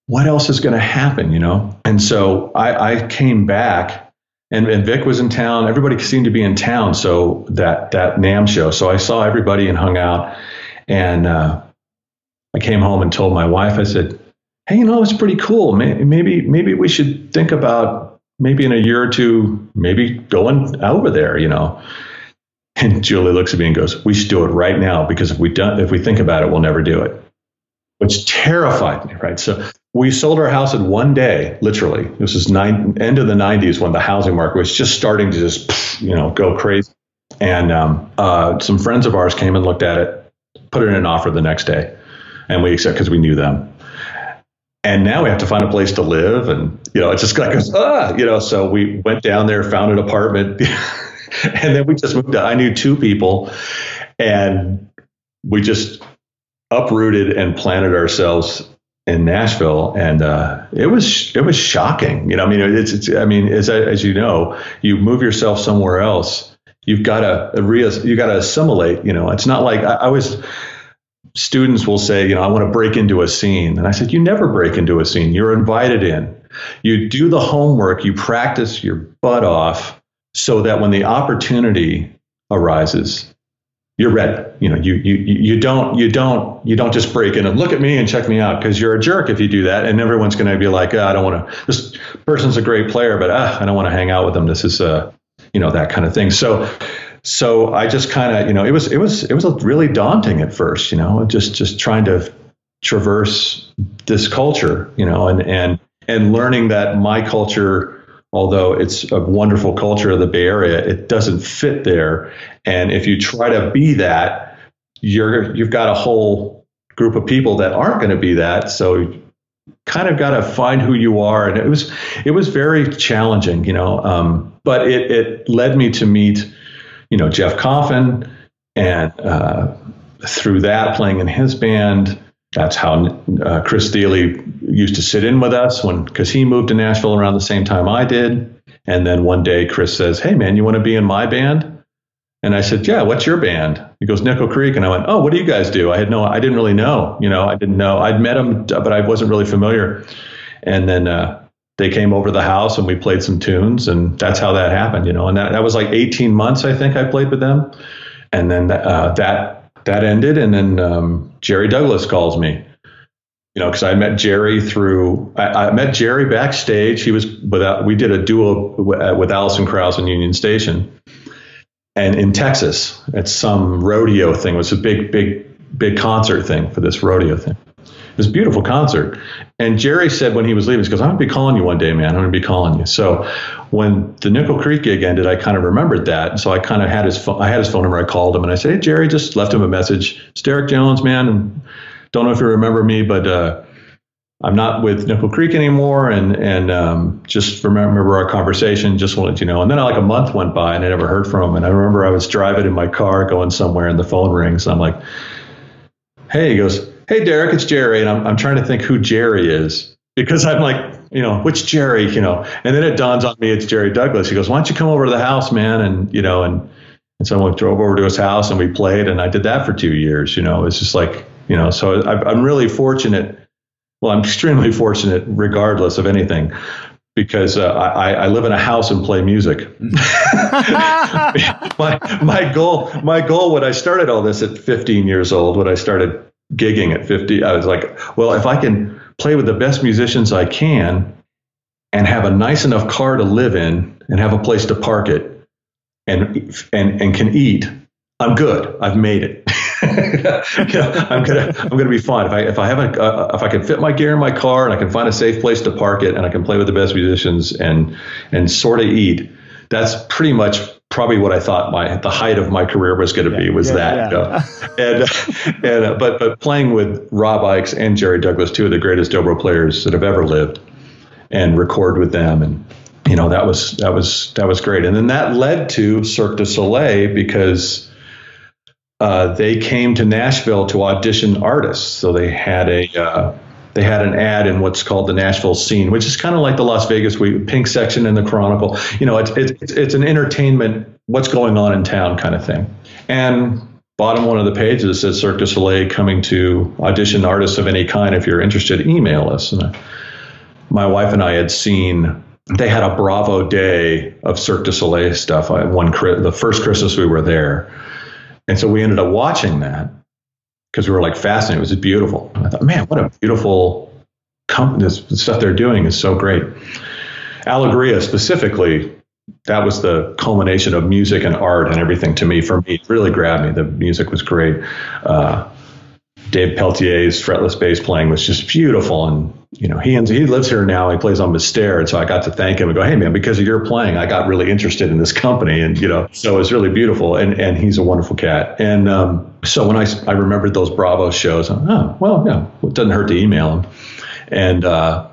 what else is going to happen? You know, and so I, I came back, and, and Vic was in town. Everybody seemed to be in town. So that that NAMM show. So I saw everybody and hung out, and uh, I came home and told my wife. I said, hey, you know, it's pretty cool. Maybe maybe we should think about maybe in a year or two, maybe going over there, you know. And Julie looks at me and goes, "We should do it right now because if we don't, if we think about it, we'll never do it." Which terrified me, right? So we sold our house in one day, literally. This is nine, end of the '90s when the housing market was just starting to just, you know, go crazy. And um, uh, some friends of ours came and looked at it, put it in an offer the next day, and we accepted because we knew them. And now we have to find a place to live, and you know, it just goes, ah, you know. So we went down there, found an apartment. and then we just moved to, I knew two people and we just uprooted and planted ourselves in Nashville, and uh, it was it was shocking. You know, I mean, it's, it's I mean, as as you know, you move yourself somewhere else, you've got to you got to assimilate. You know, it's not like I, I was. Students will say, you know, I want to break into a scene, and I said, you never break into a scene. You're invited in. You do the homework. You practice your butt off so that when the opportunity arises, you're ready. You know, you you you don't you don't you don't just break in and look at me and check me out because you're a jerk if you do that, and everyone's going to be like, oh, I don't want to. This person's a great player, but uh, I don't want to hang out with them. This is uh, you know, that kind of thing. So. So I just kind of, you know, it was it was it was really daunting at first, you know, just just trying to traverse this culture, you know, and and and learning that my culture although it's a wonderful culture of the Bay Area, it doesn't fit there. And if you try to be that, you're you've got a whole group of people that aren't going to be that. So kind of got to find who you are, and it was it was very challenging, you know. Um, but it it led me to meet, you know, Jeff Coffin, and uh, through that playing in his band that's how uh, Chris Thile used to sit in with us when because he moved to Nashville around the same time I did. And then one day Chris says, "Hey man, you want to be in my band?" And I said, "Yeah, what's your band?" He goes, "Nickel Creek." And I went, "Oh, what do you guys do?" I had no, I didn't really know. You know, I didn't know. I'd met him, but I wasn't really familiar. And then uh, they came over to the house and we played some tunes, and that's how that happened. You know, and that, that was like 18 months I think I played with them, and then uh, that that ended, and then um, Jerry Douglas calls me. You know, because I met Jerry through I, I, met Jerry backstage. He was without we did a duo uh, with Alison Krauss in Union Station, and in Texas at some rodeo thing. It was a big, big, big concert thing for this rodeo thing. This beautiful concert. And Jerry said when he was leaving, he goes, I'm going to be calling you one day, man. I'm going to be calling you. So when the Nickel Creek gig ended, I kind of remembered that. So I kind of had his phone, I had his phone number. I called him and I said, Hey, Jerry, just left him a message. It's Derek Jones, man. And don't know if you remember me, but, uh, I'm not with Nickel Creek anymore, and and um, just remember our conversation. Just wanted you know. And then like a month went by, and I never heard from him. And I remember I was driving in my car going somewhere, and the phone rings. And I'm like, "Hey," he goes, hey, Derek, it's Jerry. And I'm, I'm trying to think who Jerry is because I'm like, you know, which Jerry, you know, and then it dawns on me it's Jerry Douglas. He goes, why don't you come over to the house, man? And, you know, and, and so I drove over to his house and we played and I did that for two years, you know, it's just like, you know, so I, I'm really fortunate. Well, I'm extremely fortunate regardless of anything because uh, I, I, live in a house and play music. my, my goal, my goal when I started all this at 15 years old, when I started gigging at 50, I was like, well, if I can play with the best musicians I can and have a nice enough car to live in and have a place to park it and and and can eat, I'm good. I've made it. you know, I'm gonna I'm gonna be fine if I if I have a uh, if I can fit my gear in my car and I can find a safe place to park it and I can play with the best musicians and and sort of eat. That's pretty much probably what I thought my the height of my career was going to yeah, be was yeah, that. Yeah. and and uh, but but playing with Rob Ickes and Jerry Douglas, two of the greatest dobro players that have ever lived, and record with them and you know that was that was that was great. And then that led to Cirque du Soleil because uh, they came to Nashville to audition artists. So they had a uh, they had an ad in what's called the Nashville scene, which is kind of like the Las Vegas week, pink section in the Chronicle. You know, it's, it's, it's an entertainment, what's going on in town kind of thing. And bottom one of the pages says Cirque du Soleil coming to audition artists of any kind. If you're interested, email us. And uh, my wife and I had seen they had a Bravo day of Cirque du Soleil stuff. I, one the first Christmas we were there, and so we ended up watching that because we were like fascinated. It was beautiful. I thought, man, what a beautiful company. This stuff they're doing is so great. Alegria specifically, that was the culmination of music and art and everything to me. For me, it really grabbed me. The music was great. Uh, Dave Peltier's fretless bass playing was just beautiful. And, you know, he, he lives here now. He plays on Mystere. And so I got to thank him and go, hey, man, because of your playing, I got really interested in this company. And, you know, so it's really beautiful. And, and he's a wonderful cat. And um, so when I, I remembered those Bravo shows, oh, well, yeah, it doesn't hurt to email him. And uh,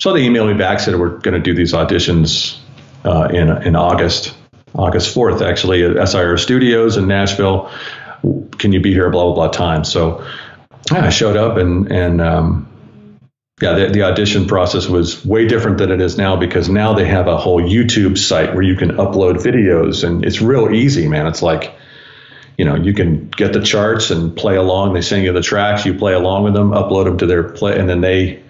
so they emailed me back, said, we're going to do these auditions uh, in, in August, August 4th, actually, at SIR Studios in Nashville can you be here blah blah blah time. So yeah, I showed up and and um, yeah the, the audition process was way different than it is now because now they have a whole YouTube site where you can upload videos and it's real easy man. It's like you know you can get the charts and play along. They sing you the tracks you play along with them upload them to their play and then they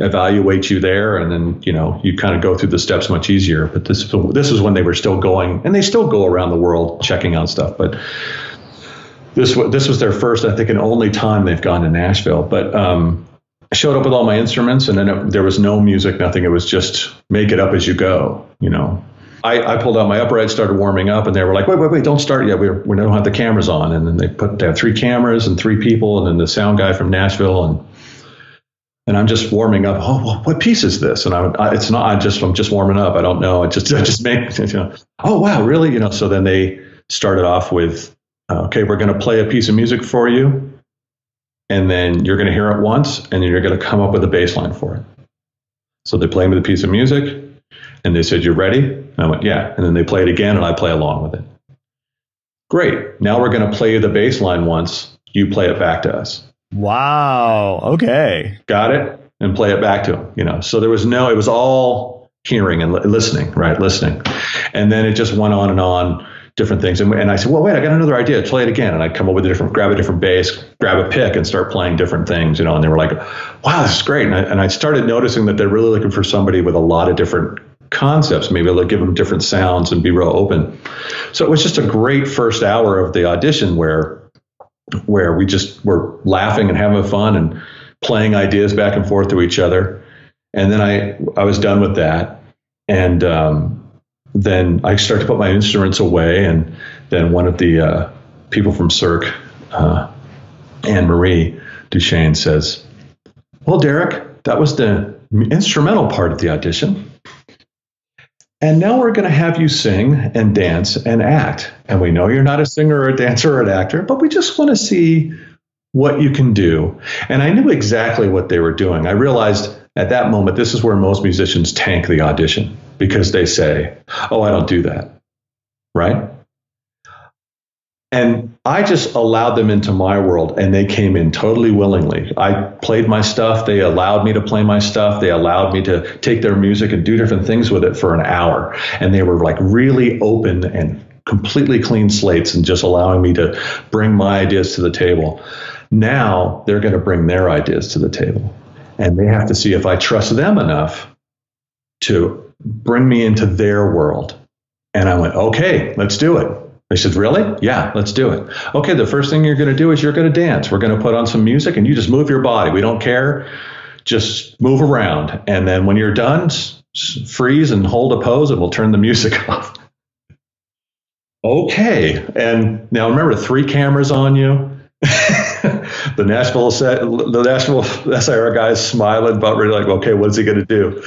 evaluate you there. And then you know you kind of go through the steps much easier. But this this is when they were still going and they still go around the world checking out stuff. But this this was their first, I think, and only time they've gone to Nashville. But um, I showed up with all my instruments, and then it, there was no music, nothing. It was just make it up as you go. You know, I, I pulled out my upright, started warming up, and they were like, "Wait, wait, wait! Don't start yet. We we don't have the cameras on." And then they put they have three cameras and three people, and then the sound guy from Nashville, and and I'm just warming up. Oh, what piece is this? And I, I it's not. I just I'm just warming up. I don't know. I just I just make you know. Oh wow, really? You know. So then they started off with Uh, okay, we're going to play a piece of music for you, and then you're going to hear it once, and then you're going to come up with a bass line for it. So they play me the piece of music, and they said, "You ready?" And I went, "Yeah." And then they play it again, and I play along with it. Great. Now we're going to play you the bass line once. You play it back to us. Wow. Okay. Got it. And play it back to him. You know. So there was no. It was all hearing and listening, right? Listening, and then it just went on and on different things. And, and I said, well, wait, I got another idea. Play it again. And I'd come up with a different, grab a different bass, grab a pick and start playing different things, you know, and they were like, wow, this is great. And I, and I started noticing that they're really looking for somebody with a lot of different concepts, maybe they'll give them different sounds and be real open. So it was just a great first hour of the audition where, where we just were laughing and having fun and playing ideas back and forth to each other. And then I, I was done with that. And, um, then I start to put my instruments away, and then one of the uh, people from Cirque, uh, Anne Marie Duchesne, says, "Well, Derek, that was the instrumental part of the audition." And now we're going to have you sing and dance and act. And we know you're not a singer or a dancer or an actor, but we just want to see what you can do. And I knew exactly what they were doing. I realized at that moment, this is where most musicians tank the audition because they say, Oh, I don't do that. Right? And I just allowed them into my world and they came in totally willingly. I played my stuff. They allowed me to play my stuff. They allowed me to take their music and do different things with it for an hour. And they were like really open and completely clean slates and just allowing me to bring my ideas to the table. Now they're going to bring their ideas to the table. And they have to see if I trust them enough to bring me into their world. And I went, okay, let's do it. They said, really? Yeah, let's do it. Okay, the first thing you're going to do is you're going to dance. We're going to put on some music and you just move your body. We don't care. Just move around. And then when you're done, freeze and hold a pose and we'll turn the music off. okay. And now remember, three cameras on you. the Nashville the Nashville SIR guys smiling, but we're like, okay, what is he going to do?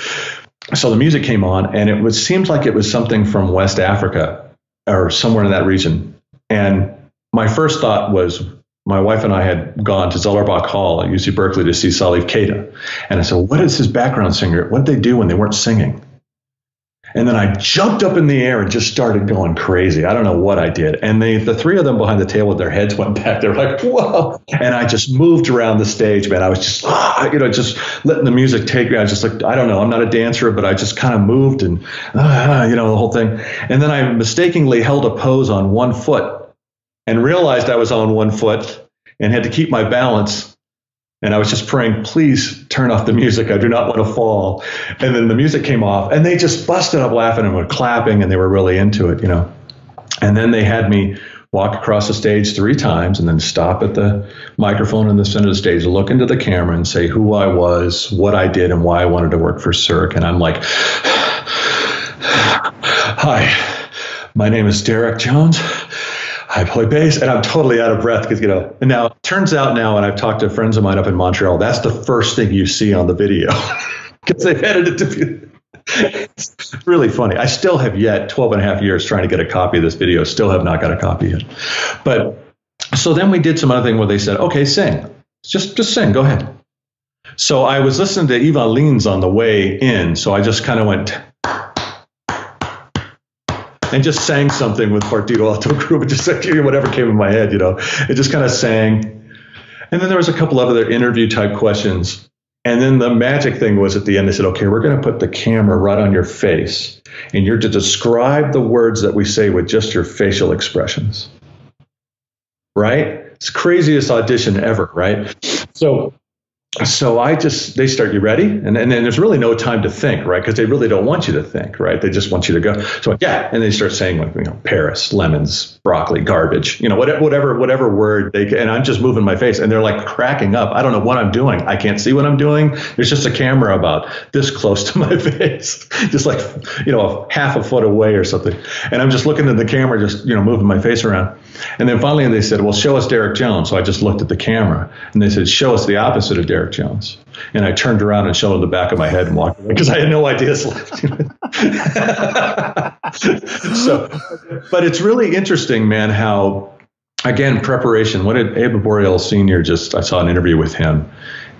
so the music came on, and it was seemed like it was something from West Africa or somewhere in that region. And my first thought was, my wife and I had gone to Zellerbach Hall at UC Berkeley to see Salif Keita, and I said, "What is his background singer? What did they do when they weren't singing?" And then I jumped up in the air and just started going crazy. I don't know what I did. And they, the three of them behind the table with their heads went back. They're like, whoa. And I just moved around the stage, man. I was just, ah, you know, just letting the music take me. I was just like, I don't know. I'm not a dancer, but I just kind of moved and, ah, you know, the whole thing. And then I mistakenly held a pose on one foot and realized I was on one foot and had to keep my balance and I was just praying, please turn off the music. I do not want to fall. And then the music came off, and they just busted up laughing and were clapping, and they were really into it, you know. And then they had me walk across the stage three times and then stop at the microphone in the center of the stage, look into the camera and say who I was, what I did, and why I wanted to work for Cirque. And I'm like, Hi, my name is Derek Jones. I play bass, and I'm totally out of breath because you know. And now, it turns out now, and I've talked to friends of mine up in Montreal, that's the first thing you see on the video because they've edited it to. it's really funny. I still have yet 12 and a half years trying to get a copy of this video. Still have not got a copy yet. But so then we did some other thing where they said, "Okay, sing. Just just sing. Go ahead." So I was listening to Ivan Lins on the way in, so I just kind of went and just sang something with Partido Alto Group, just whatever came in my head, you know. It just kind of sang. And then there was a couple of other interview type questions. And then the magic thing was at the end, they said, okay, we're going to put the camera right on your face, and you're to describe the words that we say with just your facial expressions. Right? It's craziest audition ever, right? So so I just they start you ready, and and then there's really no time to think, right? Because they really don't want you to think, right? They just want you to go. So yeah, and they start saying like you know Paris, lemons, broccoli, garbage, you know whatever whatever whatever word they and I'm just moving my face, and they're like cracking up. I don't know what I'm doing. I can't see what I'm doing. There's just a camera about this close to my face, just like you know half a foot away or something, and I'm just looking at the camera, just you know moving my face around. And then finally they said, well, show us Derek Jones. So I just looked at the camera, and they said, show us the opposite of Derek. Derek Jones. And I turned around and showed him the back of my head and walked away because I had no ideas left. so, but it's really interesting, man, how, again, preparation. What did Abe Laboriel Sr. just, I saw an interview with him,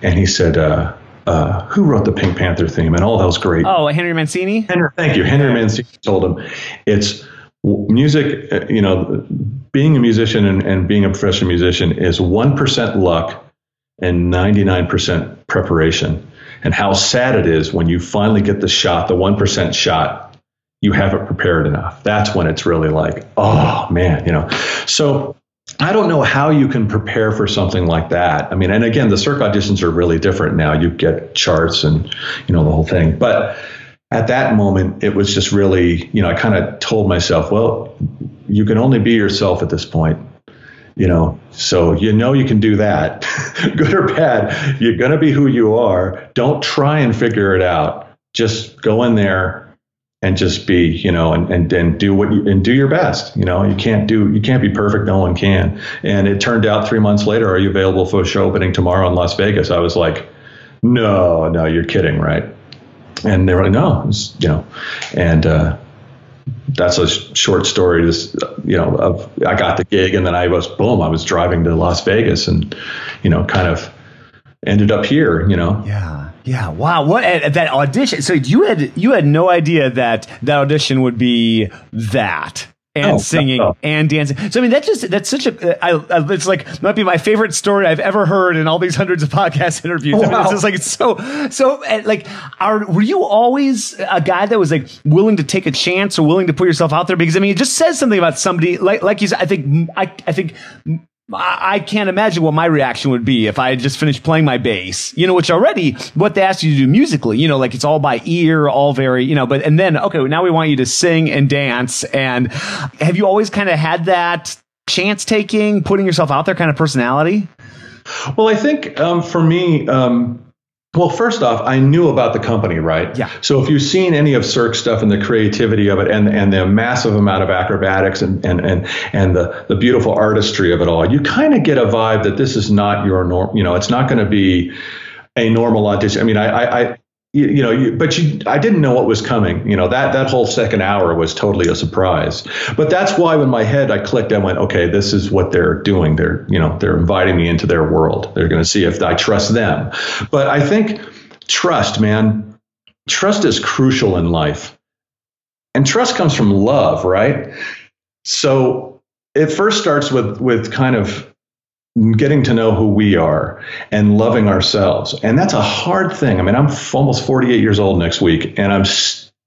and he said, uh, uh, who wrote the Pink Panther theme and all those great. Oh, Henry Mancini. Henry, thank you. Henry Mancini told him it's music. Uh, you know, being a musician and, and being a professional musician is one percent luck and 99% preparation. And how sad it is when you finally get the shot, the 1% shot, you haven't prepared enough. That's when it's really like, oh man, you know. So I don't know how you can prepare for something like that. I mean, and again, the Cirque auditions are really different now. You get charts and, you know, the whole thing. But at that moment, it was just really, you know, I kind of told myself, well, you can only be yourself at this point you know so you know you can do that good or bad. You're going to be who you are. Don't try and figure it out. Just go in there and just be you know and, and, and do what you and do your best you know. You can't do you can't be perfect no one can. And it turned out three months later are you available for a show opening tomorrow in las vegas? I was like no no you're kidding right? And they were like no you know and uh, that's a short story. Just you know, of I got the gig, and then I was boom. I was driving to Las Vegas, and you know, kind of ended up here. You know. Yeah. Yeah. Wow. What eh, that audition? So you had you had no idea that that audition would be that and oh, singing and dancing. So I mean, that's just that's such a. I, I, it's like might be my favorite story I've ever heard in all these hundreds of podcast interviews. Oh, I mean, it's just like it's so so. Eh, like, are were you always a guy that was like willing to take a chance or willing to put yourself out there? Because I mean, it just says something about somebody like like you said. I think I I think I can't imagine what my reaction would be if I had just finished playing my bass, you know, which already what they ask you to do musically, you know, like it's all by ear, all very, you know, but, and then, okay, now we want you to sing and dance. And have you always kind of had that chance taking, putting yourself out there kind of personality? Well, I think um, for me, um, well, first off, I knew about the company, right? Yeah. So if you've seen any of Cirque stuff and the creativity of it and and the massive amount of acrobatics and and and, and the, the beautiful artistry of it all, you kind of get a vibe that this is not your norm, you know, it's not going to be a normal audition. I mean, I, I, you, you know, you, but you, I didn't know what was coming. You know, that that whole second hour was totally a surprise. But that's why, in my head, I clicked. I went, okay, this is what they're doing. They're, you know, they're inviting me into their world. They're going to see if I trust them. But I think trust, man, trust is crucial in life, and trust comes from love, right? So it first starts with with kind of getting to know who we are and loving ourselves. And that's a hard thing. I mean, I'm almost 48 years old next week, and I'm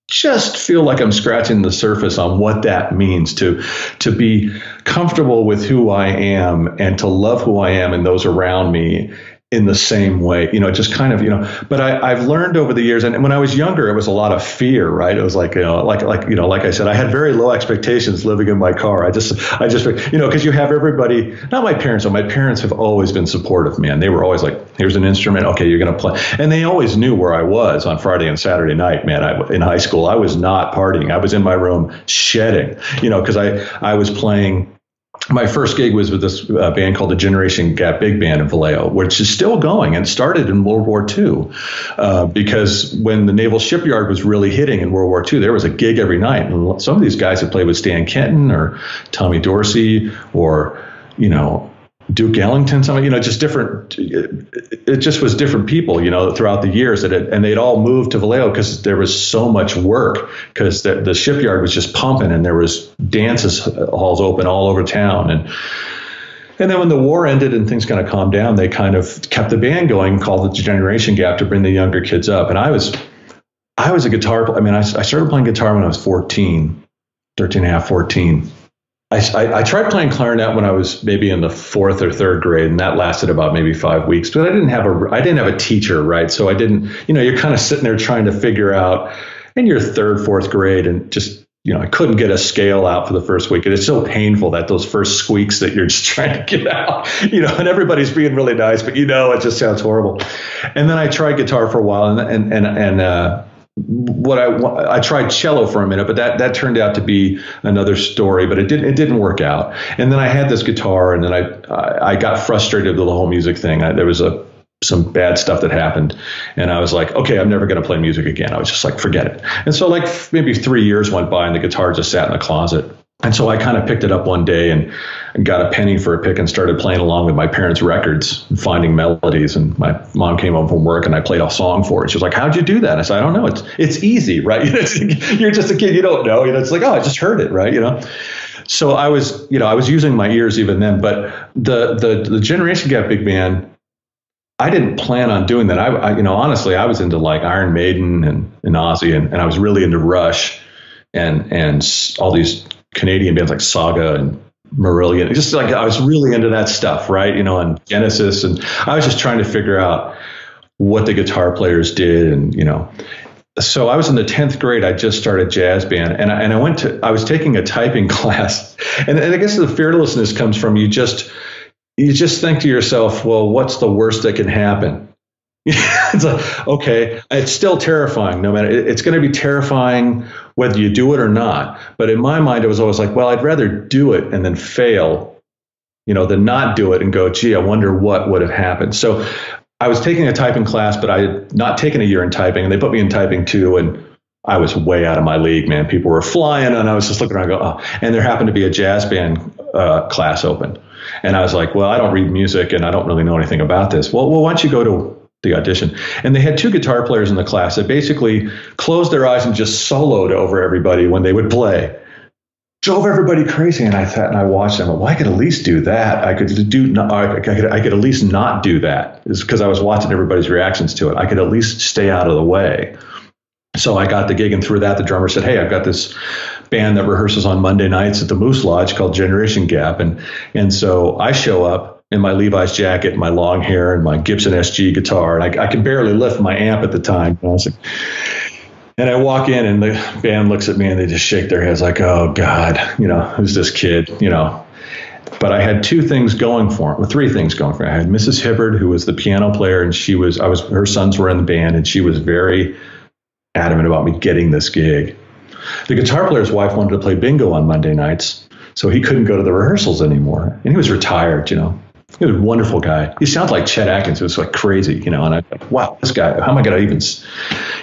just feel like I'm scratching the surface on what that means to to be comfortable with who I am and to love who I am and those around me in the same way, you know, just kind of, you know, but I, I've learned over the years, and when I was younger, it was a lot of fear, right? It was like, you know, like, like, you know, like I said, I had very low expectations living in my car. I just, I just, you know, because you have everybody, not my parents, but my parents have always been supportive, man. They were always like, here's an instrument. Okay, you're going to play. And they always knew where I was on Friday and Saturday night, man. I, in high school, I was not partying. I was in my room shedding, you know, because I, I was playing my first gig was with this uh, band called the Generation Gap Big Band in Vallejo, which is still going and started in World War II. Uh, because when the Naval Shipyard was really hitting in World War II, there was a gig every night. And some of these guys had played with Stan Kenton or Tommy Dorsey or, you know, Duke Ellington, something, you know, just different. It just was different people, you know, throughout the years that it, and they'd all moved to Vallejo because there was so much work because the, the shipyard was just pumping and there was dances uh, halls open all over town. And, and then when the war ended and things kind of calmed down, they kind of kept the band going, called the Generation Gap to bring the younger kids up. And I was, I was a guitar, I mean, I, I started playing guitar when I was 14, 13 and a half, 14 I, I, I, tried playing clarinet when I was maybe in the fourth or third grade, and that lasted about maybe five weeks. But I didn't have a I didn't have a teacher, right? So I didn't, you know, you're kind of sitting there trying to figure out in your third, fourth grade, and just you know, I couldn't get a scale out for the first week, and it's so painful that those first squeaks that you're just trying to get out, you know, and everybody's being really nice, but you know, it just sounds horrible. And then I tried guitar for a while, and and and and. Uh, what I I tried cello for a minute, but that that turned out to be another story. But it didn't it didn't work out. And then I had this guitar, and then I I, I got frustrated with the whole music thing. I, there was a some bad stuff that happened, and I was like, okay, I'm never going to play music again. I was just like, forget it. And so like maybe three years went by, and the guitar just sat in the closet. And so I kind of picked it up one day and, got a penny for a pick and started playing along with my parents' records finding melodies. And my mom came home from work and I played a song for her. She was like, "How'd you do that?" I said, "I don't know. It's it's easy, right? You're just a kid. You don't know. You know, it's like, oh, I just heard it, right? You know." So I was, you know, I was using my ears even then. But the the the Generation Gap Big Band I didn't plan on doing that. I, I, you know, honestly, I was into like Iron Maiden and, and Ozzy, and, and I was really into Rush and and all these Canadian bands like Saga and Marillion. Just like I was really into that stuff, right? You know, and Genesis, and I was just trying to figure out what the guitar players did, and you know. So I was in the tenth grade. I just started jazz band, and I, and I went to. I was taking a typing class, and, and I guess the fearlessness comes from you just you just think to yourself, well, what's the worst that can happen? it's like, okay, it's still terrifying. No matter, it's going to be terrifying whether you do it or not. But in my mind, it was always like, well, I'd rather do it and then fail, you know, than not do it and go, gee, I wonder what would have happened. So I was taking a typing class, but I had not taken a year in typing, and they put me in typing too, and I was way out of my league, man. People were flying, and I was just looking around, and go, oh. and there happened to be a jazz band uh, class open, and I was like, well, I don't read music, and I don't really know anything about this. Well, well, why don't you go to the audition. And they had two guitar players in the class that basically closed their eyes and just soloed over everybody when they would play. Drove everybody crazy, and I thought, and I watched them. Well, I could at least do that. I could do. I could. I could at least not do that. Is because I was watching everybody's reactions to it. I could at least stay out of the way. So I got the gig, and through that, the drummer said, "Hey, I've got this band that rehearses on Monday nights at the Moose Lodge called Generation Gap," and and so I show up in my Levi's jacket, my long hair, and my Gibson SG guitar, and I, I could barely lift my amp at the time. And I walk in, and the band looks at me, and they just shake their heads like, "Oh God, you know, who's this kid?" You know. But I had two things going for me, three things going for me. I had Mrs. Hibbard, who was the piano player, and she was, I was, her sons were in the band, and she was very adamant about me getting this gig. The guitar player's wife wanted to play bingo on Monday nights, so he couldn't go to the rehearsals anymore. And he was retired, you know. He was a wonderful guy. He sounds like Chet Atkins. It was like crazy, you know. And I like, wow, this guy. How am I going to even,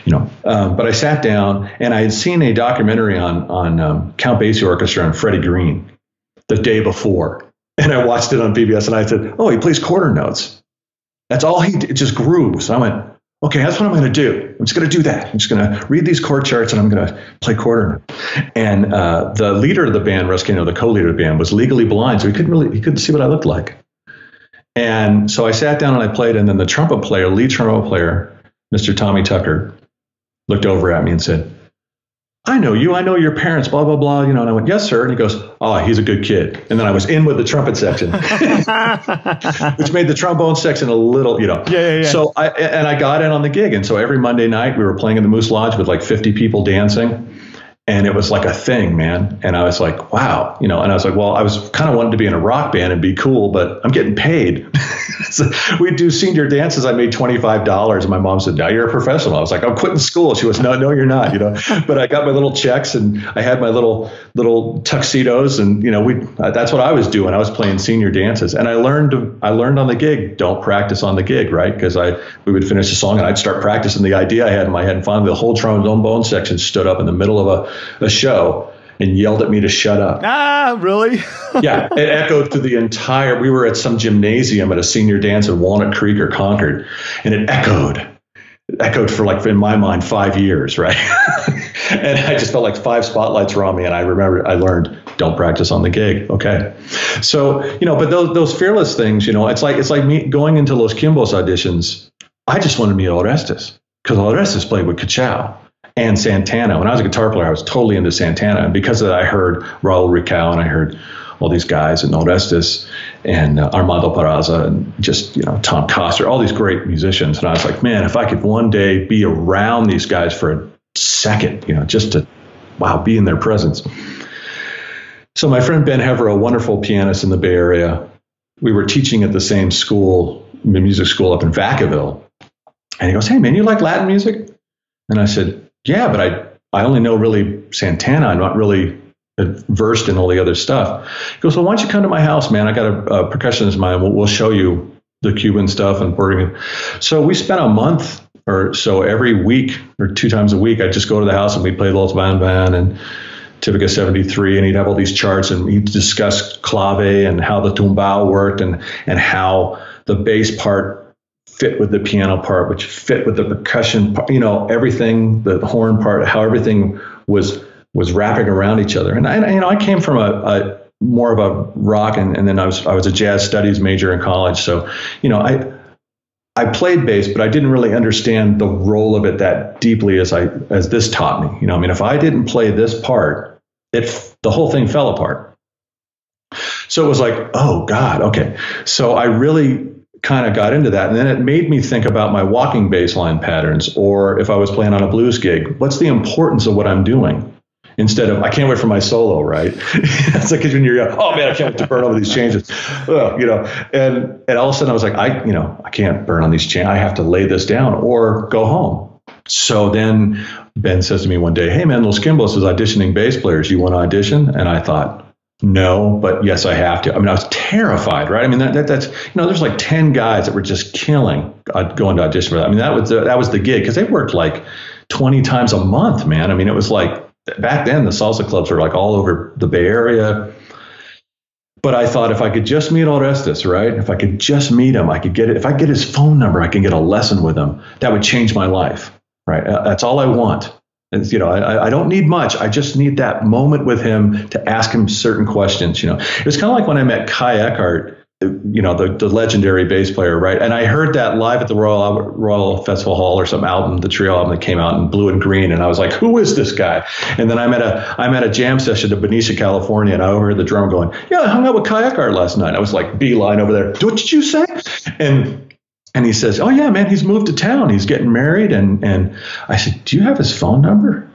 you know? Um, but I sat down and I had seen a documentary on on um, Count Basie Orchestra and Freddie Green the day before, and I watched it on PBS. And I said, oh, he plays quarter notes. That's all he did, just grooves. So I went, okay, that's what I'm going to do. I'm just going to do that. I'm just going to read these chord charts and I'm going to play quarter. And uh, the leader of the band, Russ Kano, the co-leader of the band, was legally blind, so he couldn't really he couldn't see what I looked like. And so I sat down and I played, and then the trumpet player, lead trumpet player, Mr. Tommy Tucker, looked over at me and said, I know you. I know your parents, blah, blah, blah. You know, and I went, yes, sir. And he goes, oh, he's a good kid. And then I was in with the trumpet section, which made the trombone section a little, you know. Yeah, yeah, yeah. So I, and I got in on the gig. And so every Monday night we were playing in the Moose Lodge with like 50 people dancing and it was like a thing, man. And I was like, wow, you know. And I was like, well, I was kind of wanting to be in a rock band and be cool, but I'm getting paid. so we'd do senior dances. I made twenty five dollars, and my mom said, "Now you're a professional." I was like, "I'm quitting school." She was, "No, no, you're not." You know. But I got my little checks, and I had my little little tuxedos, and you know, we uh, that's what I was doing. I was playing senior dances, and I learned I learned on the gig. Don't practice on the gig, right? Because I we would finish a song, and I'd start practicing the idea I had in my head, and finally the whole trombone section stood up in the middle of a a show and yelled at me to shut up. Ah, really? yeah, it echoed through the entire. We were at some gymnasium at a senior dance in Walnut Creek or Concord, and it echoed. It echoed for like in my mind five years, right? and I just felt like five spotlights were on me, and I remember I learned don't practice on the gig. Okay, so you know, but those those fearless things, you know, it's like it's like me going into Los Kimbos auditions. I just wanted to meet Orestes because Orestes played with Cachao and Santana. When I was a guitar player, I was totally into Santana. And because of that, I heard Raul Rekow and I heard all these guys and Orestes and uh, Armando Peraza and just, you know, Tom Coster, all these great musicians. And I was like, man, if I could one day be around these guys for a second, you know, just to, wow, be in their presence. So my friend Ben Hever, a wonderful pianist in the Bay Area, we were teaching at the same school, music school up in Vacaville. And he goes, hey, man, you like Latin music? And I said, yeah, but I I only know really Santana. I'm not really versed in all the other stuff. He goes, well, why don't you come to my house, man? I got a, a percussionist of mine. We'll, we'll show you the Cuban stuff and Bergen. So we spent a month or so every week or two times a week. I'd just go to the house and we'd play Los Van Van and Tipica 73, and he'd have all these charts and he'd discuss clave and how the tumbao worked and, and how the bass part fit with the piano part, which fit with the percussion part, you know, everything, the horn part, how everything was was wrapping around each other. And I, you know, I came from a, a more of a rock, and, and then I was I was a jazz studies major in college. So, you know, I I played bass, but I didn't really understand the role of it that deeply as I as this taught me. You know, I mean, if I didn't play this part, it the whole thing fell apart. So it was like, oh God, okay. So I really kind of got into that. And then it made me think about my walking baseline patterns, or if I was playing on a blues gig, what's the importance of what I'm doing? Instead of, I can't wait for my solo, right? it's like when you're, oh man, I can't wait to burn over these changes, Ugh, you know. And and all of a sudden I was like, I, you know, I can't burn on these changes. I have to lay this down or go home. So then Ben says to me one day, Hey man, Los Kimbos is auditioning bass players. You want to audition? And I thought, no, but yes, I have to. I mean, I was terrified, right? I mean, that, that, that's you know, there's like ten guys that were just killing uh, going to audition for that. I mean, that was the, that was the gig because they worked like twenty times a month, man. I mean, it was like back then the salsa clubs were like all over the Bay Area. But I thought if I could just meet Orestes, right? If I could just meet him, I could get it. If I get his phone number, I can get a lesson with him. That would change my life, right? Uh, that's all I want. And, you know, I, I, don't need much. I just need that moment with him to ask him certain questions. You know, it was kind of like when I met Kai Eckhardt, you know, the, the legendary bass player, right? And I heard that live at the Royal Royal Festival Hall or some album, the trio album that came out in blue and green, and I was like, who is this guy? And then I'm at a I'm at a jam session in Benicia, California, and I overheard the drummer going, yeah, I hung out with Kai Eckhardt last night. I was like, beeline over there. What did you say? And and he says, "Oh yeah, man, he's moved to town. He's getting married." And and I said, "Do you have his phone number?"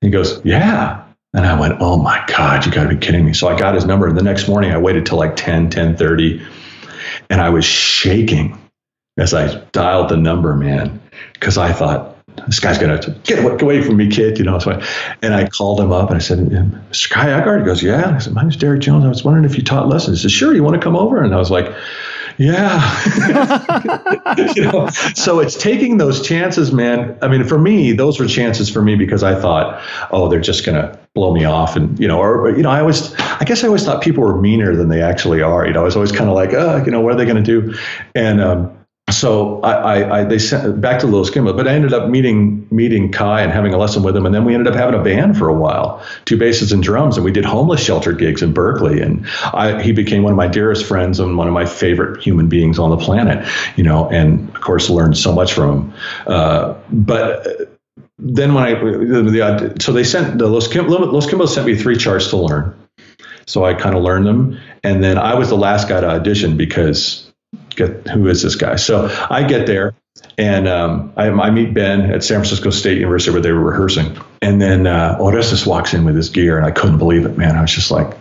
He goes, "Yeah." And I went, "Oh my god, you got to be kidding me!" So I got his number. And the next morning, I waited till like 10, 10:30, and I was shaking as I dialed the number, man, because I thought this guy's gonna get away from me, kid. You know. So, I, and I called him up and I said, "Mr. Kai Eckhardt." He goes, "Yeah." I said, "My name's Derek Jones. I was wondering if you taught lessons." He said, "Sure. You want to come over?" And I was like yeah. you know, so it's taking those chances, man. I mean, for me, those were chances for me because I thought, oh, they're just to blow me off. And, you know, or, you know, I always, I guess I always thought people were meaner than they actually are. You know, I was always kind of like, oh, you know, what are they to do? And, um, so I, I, I, they sent back to Los Kimbos, but I ended up meeting meeting Kai and having a lesson with him, and then we ended up having a band for a while, two basses and drums, and we did homeless shelter gigs in Berkeley, and I, he became one of my dearest friends and one of my favorite human beings on the planet, you know, and of course learned so much from him. Uh, but then when I the, so they sent the Los, Kim, Los sent me three charts to learn. So I kind of learned them, and then I was the last guy to audition because get who is this guy? So I get there and um, I, I, meet Ben at San Francisco State University where they were rehearsing, and then uh, Orestes walks in with his gear, and I couldn't believe it, man. I was just like,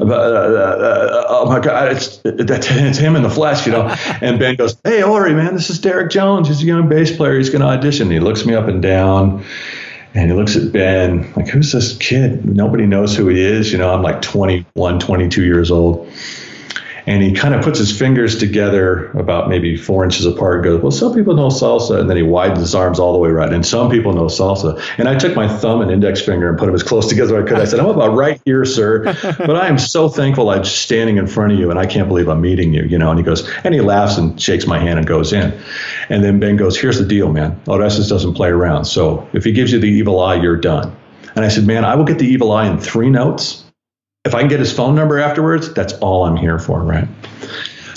uh, uh, uh, oh my God, it's, it's him in the flesh, you know. and Ben goes, Hey, Ori, man, this is Derek Jones. He's a young bass player. He's going to audition. And he looks me up and down and he looks at Ben, like, who's this kid? Nobody knows who he is. You know, I'm like 21, 22 years old and he kind of puts his fingers together about maybe four inches apart goes well some people know salsa and then he widens his arms all the way around. and some people know salsa. And i took my thumb and index finger and put them as close together as i could. I said i'm about right here sir but i am so thankful i'm standing in front of you and i can't believe i'm meeting you you know and he goes and he laughs and shakes my hand and goes in. And then ben goes here's the deal man. Oh, Orestes doesn't play around. So if he gives you the evil eye you're done. And i said man i will get the evil eye in three notes if I can get his phone number afterwards, that's all I'm here for, right?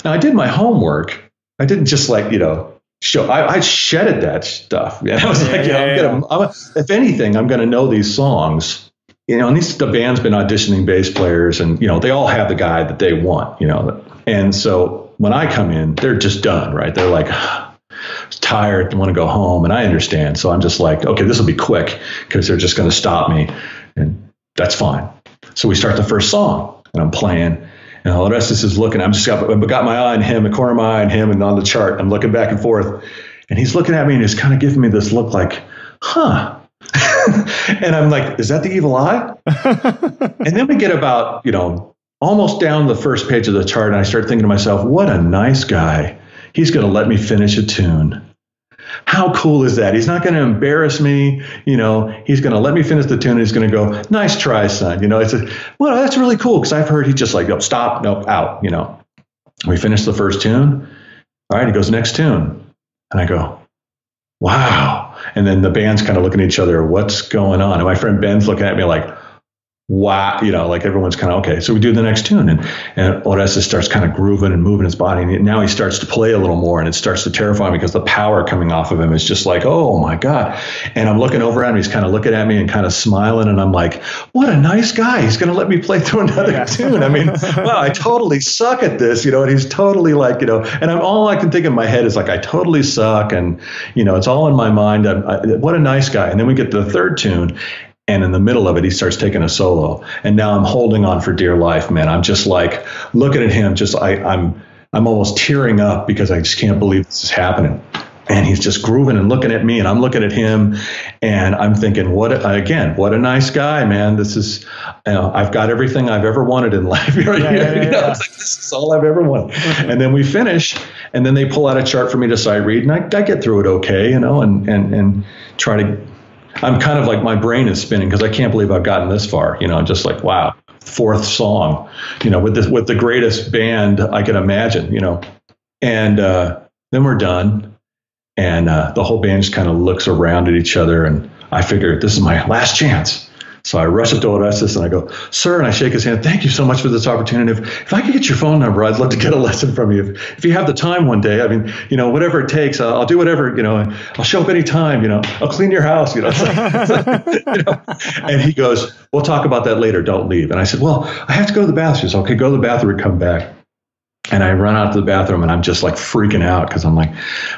Now, I did my homework. I didn't just like, you know, show, I, I shedded that stuff. Yeah, I was yeah, like, yeah, yeah, I'm gonna, I'm, if anything, I'm going to know these songs. You know, and these, the band's been auditioning bass players and, you know, they all have the guy that they want, you know. And so when I come in, they're just done, right? They're like, tired, want to go home. And I understand. So I'm just like, okay, this will be quick because they're just going to stop me. And that's fine. So we start the first song, and I'm playing. And all the rest of this is looking. I'm just got, I've got my eye on him, a corner of my eye on him, and on the chart. I'm looking back and forth, and he's looking at me, and he's kind of giving me this look like, "Huh." and I'm like, "Is that the evil eye?" and then we get about, you know, almost down the first page of the chart, and I start thinking to myself, "What a nice guy." He's going to let me finish a tune. How cool is that? He's not going to embarrass me. You know, he's going to let me finish the tune. And he's going to go, nice try, son. You know, it's a, well, that's really cool because I've heard he just like, no, stop, no, out. You know, we finish the first tune. All right, he goes next tune, and I go, wow. And then the band's kind of looking at each other. What's going on? And my friend Ben's looking at me like, wow, you know, like everyone's kind of okay. So we do the next tune, and and Orestes starts kind of grooving and moving his body. And now he starts to play a little more, and it starts to terrify me because the power coming off of him is just like, oh my god. And I'm looking over at him, he's kind of looking at me and kind of smiling, and I'm like, what a nice guy. He's going to let me play through another yeah. tune. I mean, wow, I totally suck at this, you know. And he's totally like, you know, and I'm all I can think in my head is like, I totally suck, and you know, it's all in my mind. I, what a nice guy. And then we get to the third tune, and in the middle of it, he starts taking a solo. And now I'm holding on for dear life, man. I'm just like looking at him, just I, I'm I'm almost tearing up because I just can't believe this is happening. And he's just grooving and looking at me, and I'm looking at him, and I'm thinking, what a, again? What a nice guy, man. This is, you know, I've got everything I've ever wanted in life. right yeah, yeah, you know, yeah. it's like this is all I've ever wanted. Mm-hmm. and then we finish, and then they pull out a chart for me to sight read, and I, I get through it okay, you know, and and and try to I'm kind of like my brain is spinning because I can't believe I've gotten this far. You know, I'm just like, wow, fourth song, you know, with the with the greatest band I can imagine, you know. And uh, then we're done, and uh, the whole band just kind of looks around at each other, and I figure this is my last chance. So I rush up to Orestes and I go, Sir, and I shake his hand. Thank you so much for this opportunity. If, if I could get your phone number, I'd love to get a lesson from you. If, if you have the time one day, I mean, you know, whatever it takes, I'll, I'll do whatever, you know, I'll show up anytime, you know, I'll clean your house, you know. you know. And he goes, We'll talk about that later. Don't leave. And I said, Well, I have to go to the bathroom. Says, Okay, go to the bathroom and come back. And I run out to the bathroom and I'm just like freaking out because I'm like,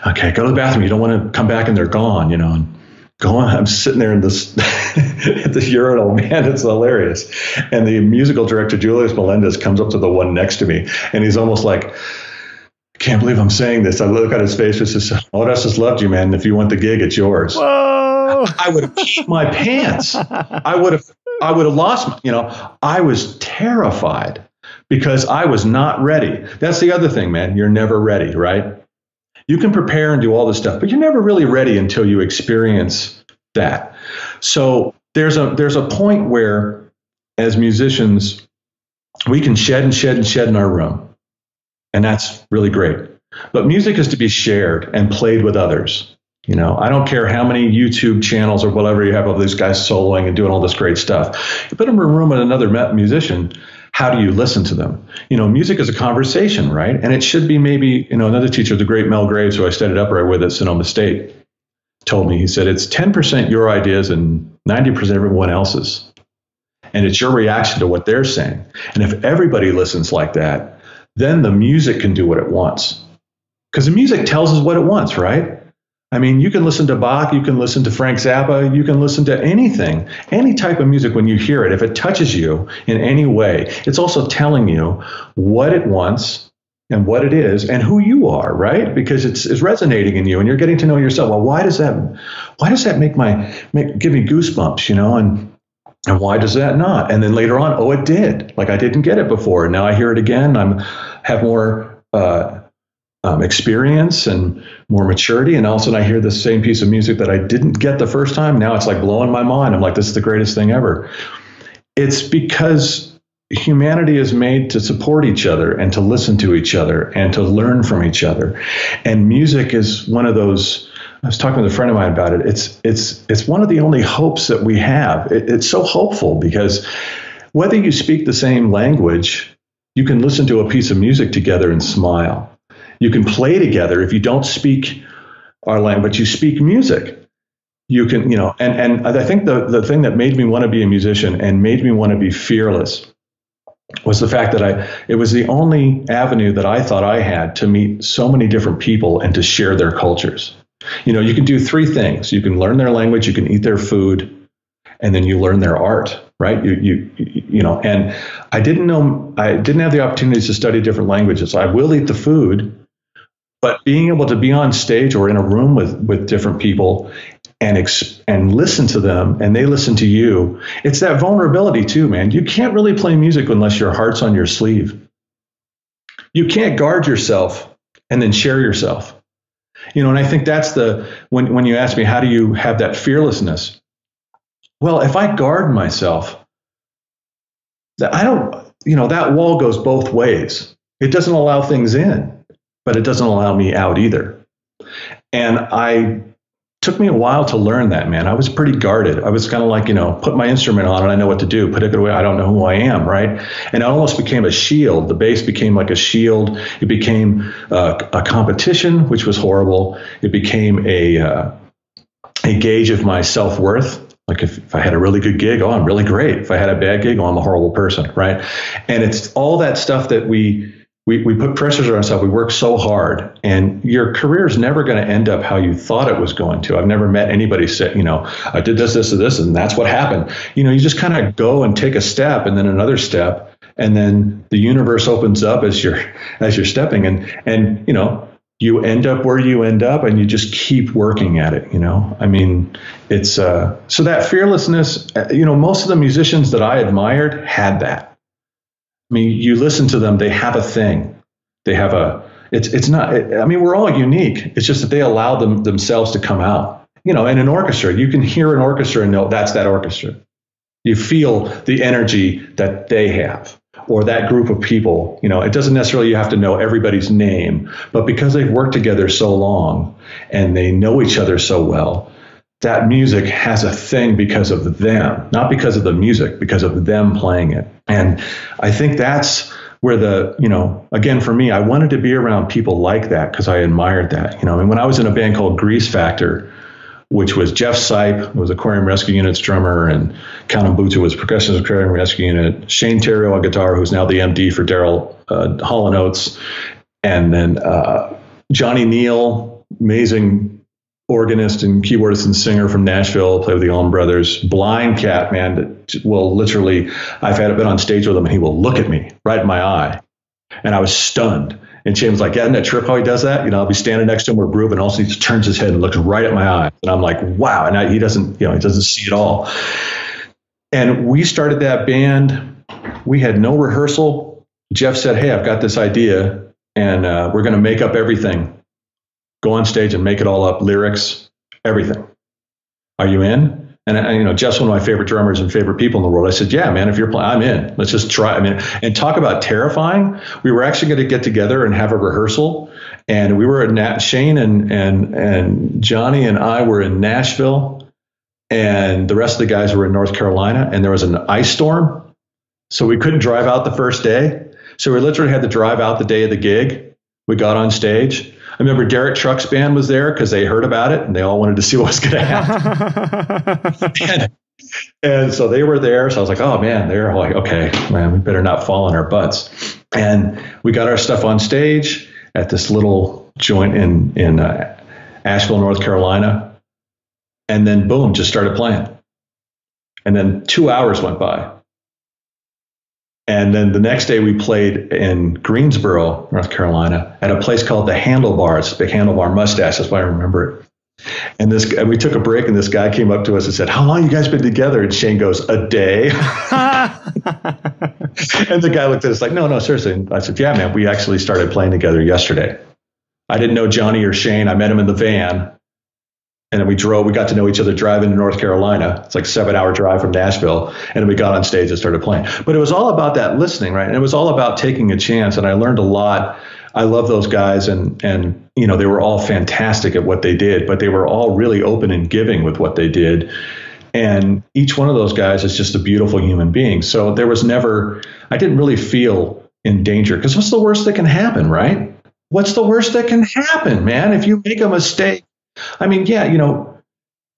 okay, go to the bathroom. You don't want to come back and they're gone, you know. And going i'm sitting there in this at this urinal man it's hilarious. And the musical director julius melendez comes up to the one next to me and he's almost like I can't believe i'm saying this. I look at his face and says Orestes loved you man. If you want the gig it's yours. Whoa. i would have peed my pants. I would have i would have lost you know i was terrified because i was not ready. That's the other thing man. You're never ready right you can prepare and do all this stuff, but you're never really ready until you experience that. So there's a there's a point where as musicians we can shed and shed and shed in our room. And that's really great. But music is to be shared and played with others. You know, I don't care how many YouTube channels or whatever you have of these guys soloing and doing all this great stuff. You put them in a room with another musician, how do you listen to them? You know, music is a conversation, right? And it should be maybe, you know, another teacher, the great Mel Graves, who I studied upright with at Sonoma State, told me, he said, it's 10% your ideas and 90% everyone else's. And it's your reaction to what they're saying. And if everybody listens like that, then the music can do what it wants. Because the music tells us what it wants, right? I mean, you can listen to Bach, you can listen to Frank Zappa, you can listen to anything, any type of music when you hear it. If it touches you in any way, it's also telling you what it wants and what it is and who you are, right? Because it's, it's resonating in you and you're getting to know yourself. Well, why does that why does that make my make give me goosebumps, you know? And and why does that not? And then later on, oh, it did. Like I didn't get it before. And now I hear it again. I'm have more uh, um, experience and more maturity. And all of a sudden, I hear the same piece of music that I didn't get the first time. Now it's like blowing my mind. I'm like, this is the greatest thing ever. It's because humanity is made to support each other and to listen to each other and to learn from each other. And music is one of those. I was talking with a friend of mine about it. It's it's it's one of the only hopes that we have. It, it's so hopeful because whether you speak the same language, you can listen to a piece of music together and smile. You can play together if you don't speak our language, you speak music. You can, you know, and and I think the the thing that made me want to be a musician and made me want to be fearless was the fact that I it was the only avenue that I thought I had to meet so many different people and to share their cultures. You know, you can do three things. You can learn their language, you can eat their food, and then you learn their art, right? You you you know, and I didn't know I didn't have the opportunities to study different languages. I will eat the food, but being able to be on stage or in a room with with different people and ex- and listen to them and they listen to you it's that vulnerability too man. You can't really play music unless your heart's on your sleeve. You can't guard yourself and then share yourself. You know and i think that's the when when you ask me how do you have that fearlessness? Well if i guard myself that i don't you know that wall goes both ways. It doesn't allow things in but it doesn't allow me out either and i took me a while to learn that, man. I was pretty guarded. I was kind of like, you know, put my instrument on and I know what to do. Put it away. I don't know who I am, right? And it almost became a shield. The bass became like a shield. It became uh, a competition, which was horrible. It became a uh, a gauge of my self worth. Like if, if I had a really good gig, oh, I'm really great. If I had a bad gig, oh, I'm a horrible person, right? And it's all that stuff that we we, we put pressures on ourselves. We work so hard, and your career is never going to end up how you thought it was going to. I've never met anybody say, you know, I did this, this, and this, and that's what happened. You know, you just kind of go and take a step, and then another step, and then the universe opens up as you're as you're stepping, and and you know, you end up where you end up, and you just keep working at it. You know, I mean, it's uh, so that fearlessness. Uh, you know, most of the musicians that I admired had that I mean, you listen to them; they have a thing. They have a. It's it's not. I mean, we're all unique. It's just that they allow them themselves to come out. You know, in an orchestra, you can hear an orchestra and know that's that orchestra. You feel the energy that they have or that group of people. You know, it doesn't necessarily you have to know everybody's name, but because they've worked together so long and they know each other so well, that music has a thing because of them, not because of the music, because of them playing it. And I think that's where the, you know, again, for me, I wanted to be around people like that because I admired that, you know. And when I was in a band called Grease Factor, which was Jeff Sipe, was Aquarium Rescue Unit's drummer, and Count M'Butu was percussionist Aquarium Rescue Unit, Shane Theriot on guitar, who's now the MD for Daryl uh, Hall and Oates, and then uh, Johnny Neel, amazing organist and keyboardist and singer from Nashville, play with the Allman Brothers. Blind cat, man, that will literally, I've had been on stage with him and he will look at me right in my eye. And I was stunned. And Shane was like, yeah, isn't that trip how he does that? You know, I'll be standing next to him, we're grooving, and also he just turns his head and looks right at my eye. And I'm like, wow. And I, he doesn't, you know, he doesn't see it all. And we started that band. We had no rehearsal. Jeff said, hey, I've got this idea, and uh, we're going to make up everything go on stage and make it all up, lyrics, everything. Are you in? And, you know, Jeff's one of my favorite drummers and favorite people in the world. I said, "Yeah, man, if you're playing, I'm in. Let's just try." I mean, and talk about terrifying. We were actually going to get together and have a rehearsal, and we were at Nat- Shane and and and Johnny and I were in Nashville, and the rest of the guys were in North Carolina, and there was an ice storm, so we couldn't drive out the first day. So we literally had to drive out the day of the gig. We got on stage, I remember Derek Trucks band was there because they heard about it and they all wanted to see what was going to happen. and, and so they were there. So I was like, oh man, they're like, okay, man, we better not fall on our butts. And we got our stuff on stage at this little joint in in uh, Asheville, North Carolina, and then boom, just started playing. And then two hours went by, and then the next day we played in Greensboro, North Carolina, at a place called the Handlebars, big handlebar mustache. That's why I remember it. And this, and we took a break, and this guy came up to us and said, "How long you guys been together?" And Shane goes, "A day." and the guy looked at us like, "No, no, seriously." And I said, "Yeah, man, we actually started playing together yesterday." I didn't know Johnny or Shane. I met him in the van, and then we drove. We got to know each other driving to North Carolina. It's like seven hour drive from Nashville, and then we got on stage and started playing. But it was all about that listening, right? And it was all about taking a chance. And I learned a lot. I love those guys, and and you know they were all fantastic at what they did, but they were all really open and giving with what they did. And each one of those guys is just a beautiful human being. So there was never, I didn't really feel in danger because what's the worst that can happen, right? What's the worst that can happen, man? If you make a mistake, I mean, yeah, you know,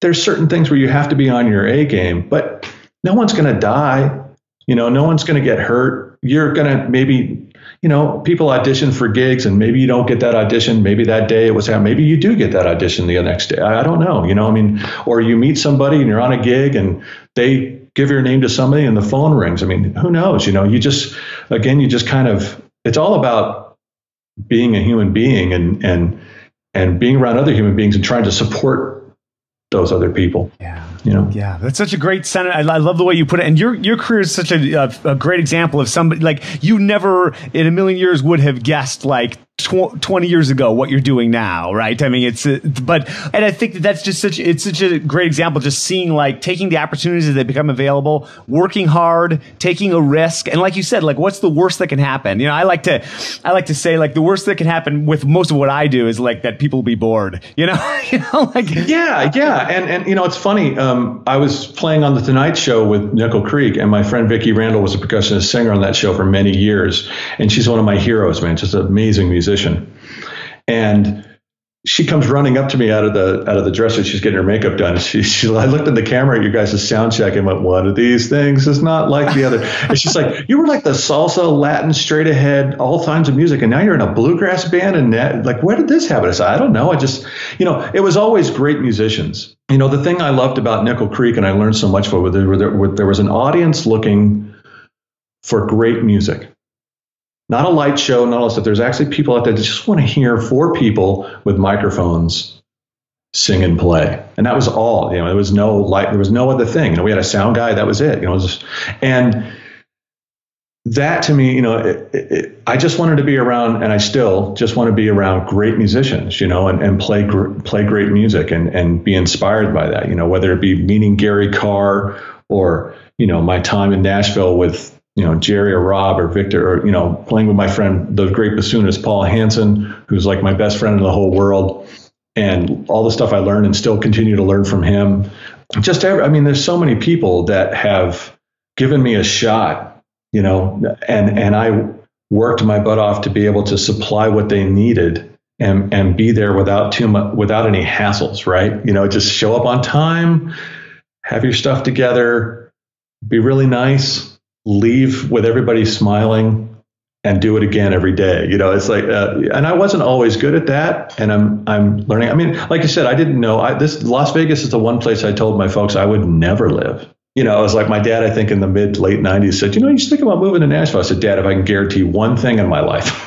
there's certain things where you have to be on your A game, but no one's going to die. You know, no one's going to get hurt. You're going to maybe, you know, people audition for gigs and maybe you don't get that audition. Maybe that day it was how maybe you do get that audition the next day. I don't know. You know, I mean, or you meet somebody and you're on a gig and they give your name to somebody and the phone rings. I mean, who knows? You know, you just, again, you just kind of, it's all about being a human being and, and, and being around other human beings and trying to support those other people. Yeah. You know? Yeah, that's such a great sentence. I, I love the way you put it. And your your career is such a, a, a great example of somebody like you never in a million years would have guessed like tw- 20 years ago what you're doing now right? I mean it's uh, but and i think that that's just such it's such a great example just seeing like taking the opportunities as they become available working hard taking a risk and like you said like what's the worst that can happen? You know i like to i like to say like the worst that can happen with most of what i do is like that people be bored you know? You know like yeah yeah and and you know it's funny um, i was playing on the tonight show with nickel creek and my friend Vicki Randle was a percussionist singer on that show for many years and she's one of my heroes man just amazing musician musician. And she comes running up to me out of the out of the dresser. She's getting her makeup done. She, she I looked in the camera at you guys' sound check and went, "One of these things is not like the other." and she's like, "You were like the salsa, Latin, straight ahead, all kinds of music, and now you're in a bluegrass band." And that, like, where did this happen? I said, "I don't know. I just, you know, it was always great musicians. You know, the thing I loved about Nickel Creek, and I learned so much for, there, there, there was an audience looking for great music not a light show, not all stuff. There's actually people out there that just want to hear four people with microphones sing and play, and that was all. You know, there was no light, there was no other thing. You know, we had a sound guy, that was it. You know, it just, and that to me, you know, it, it, I just wanted to be around, and I still just want to be around great musicians, you know, and, and play gr- play great music and and be inspired by that. You know, whether it be meeting Gary Karr or you know my time in Nashville with you know Jerry or Rob or Victor or you know playing with my friend the great bassoonist Paul Hanson who's like my best friend in the whole world. And all the stuff I learned and still continue to learn from him. Just every, I mean there's so many people that have given me a shot you know and and I worked my butt off to be able to supply what they needed and and be there without too much without any hassles right? You know just show up on time have your stuff together be really nice leave with everybody smiling and do it again every day. You know, it's like, uh, and I wasn't always good at that, and I'm I'm learning. I mean, like you said, I didn't know. I, this Las Vegas is the one place I told my folks I would never live you know, it was like my dad, I think in the mid late 90s said, you know, you should think about moving to Nashville. I said, Dad, if I can guarantee one thing in my life,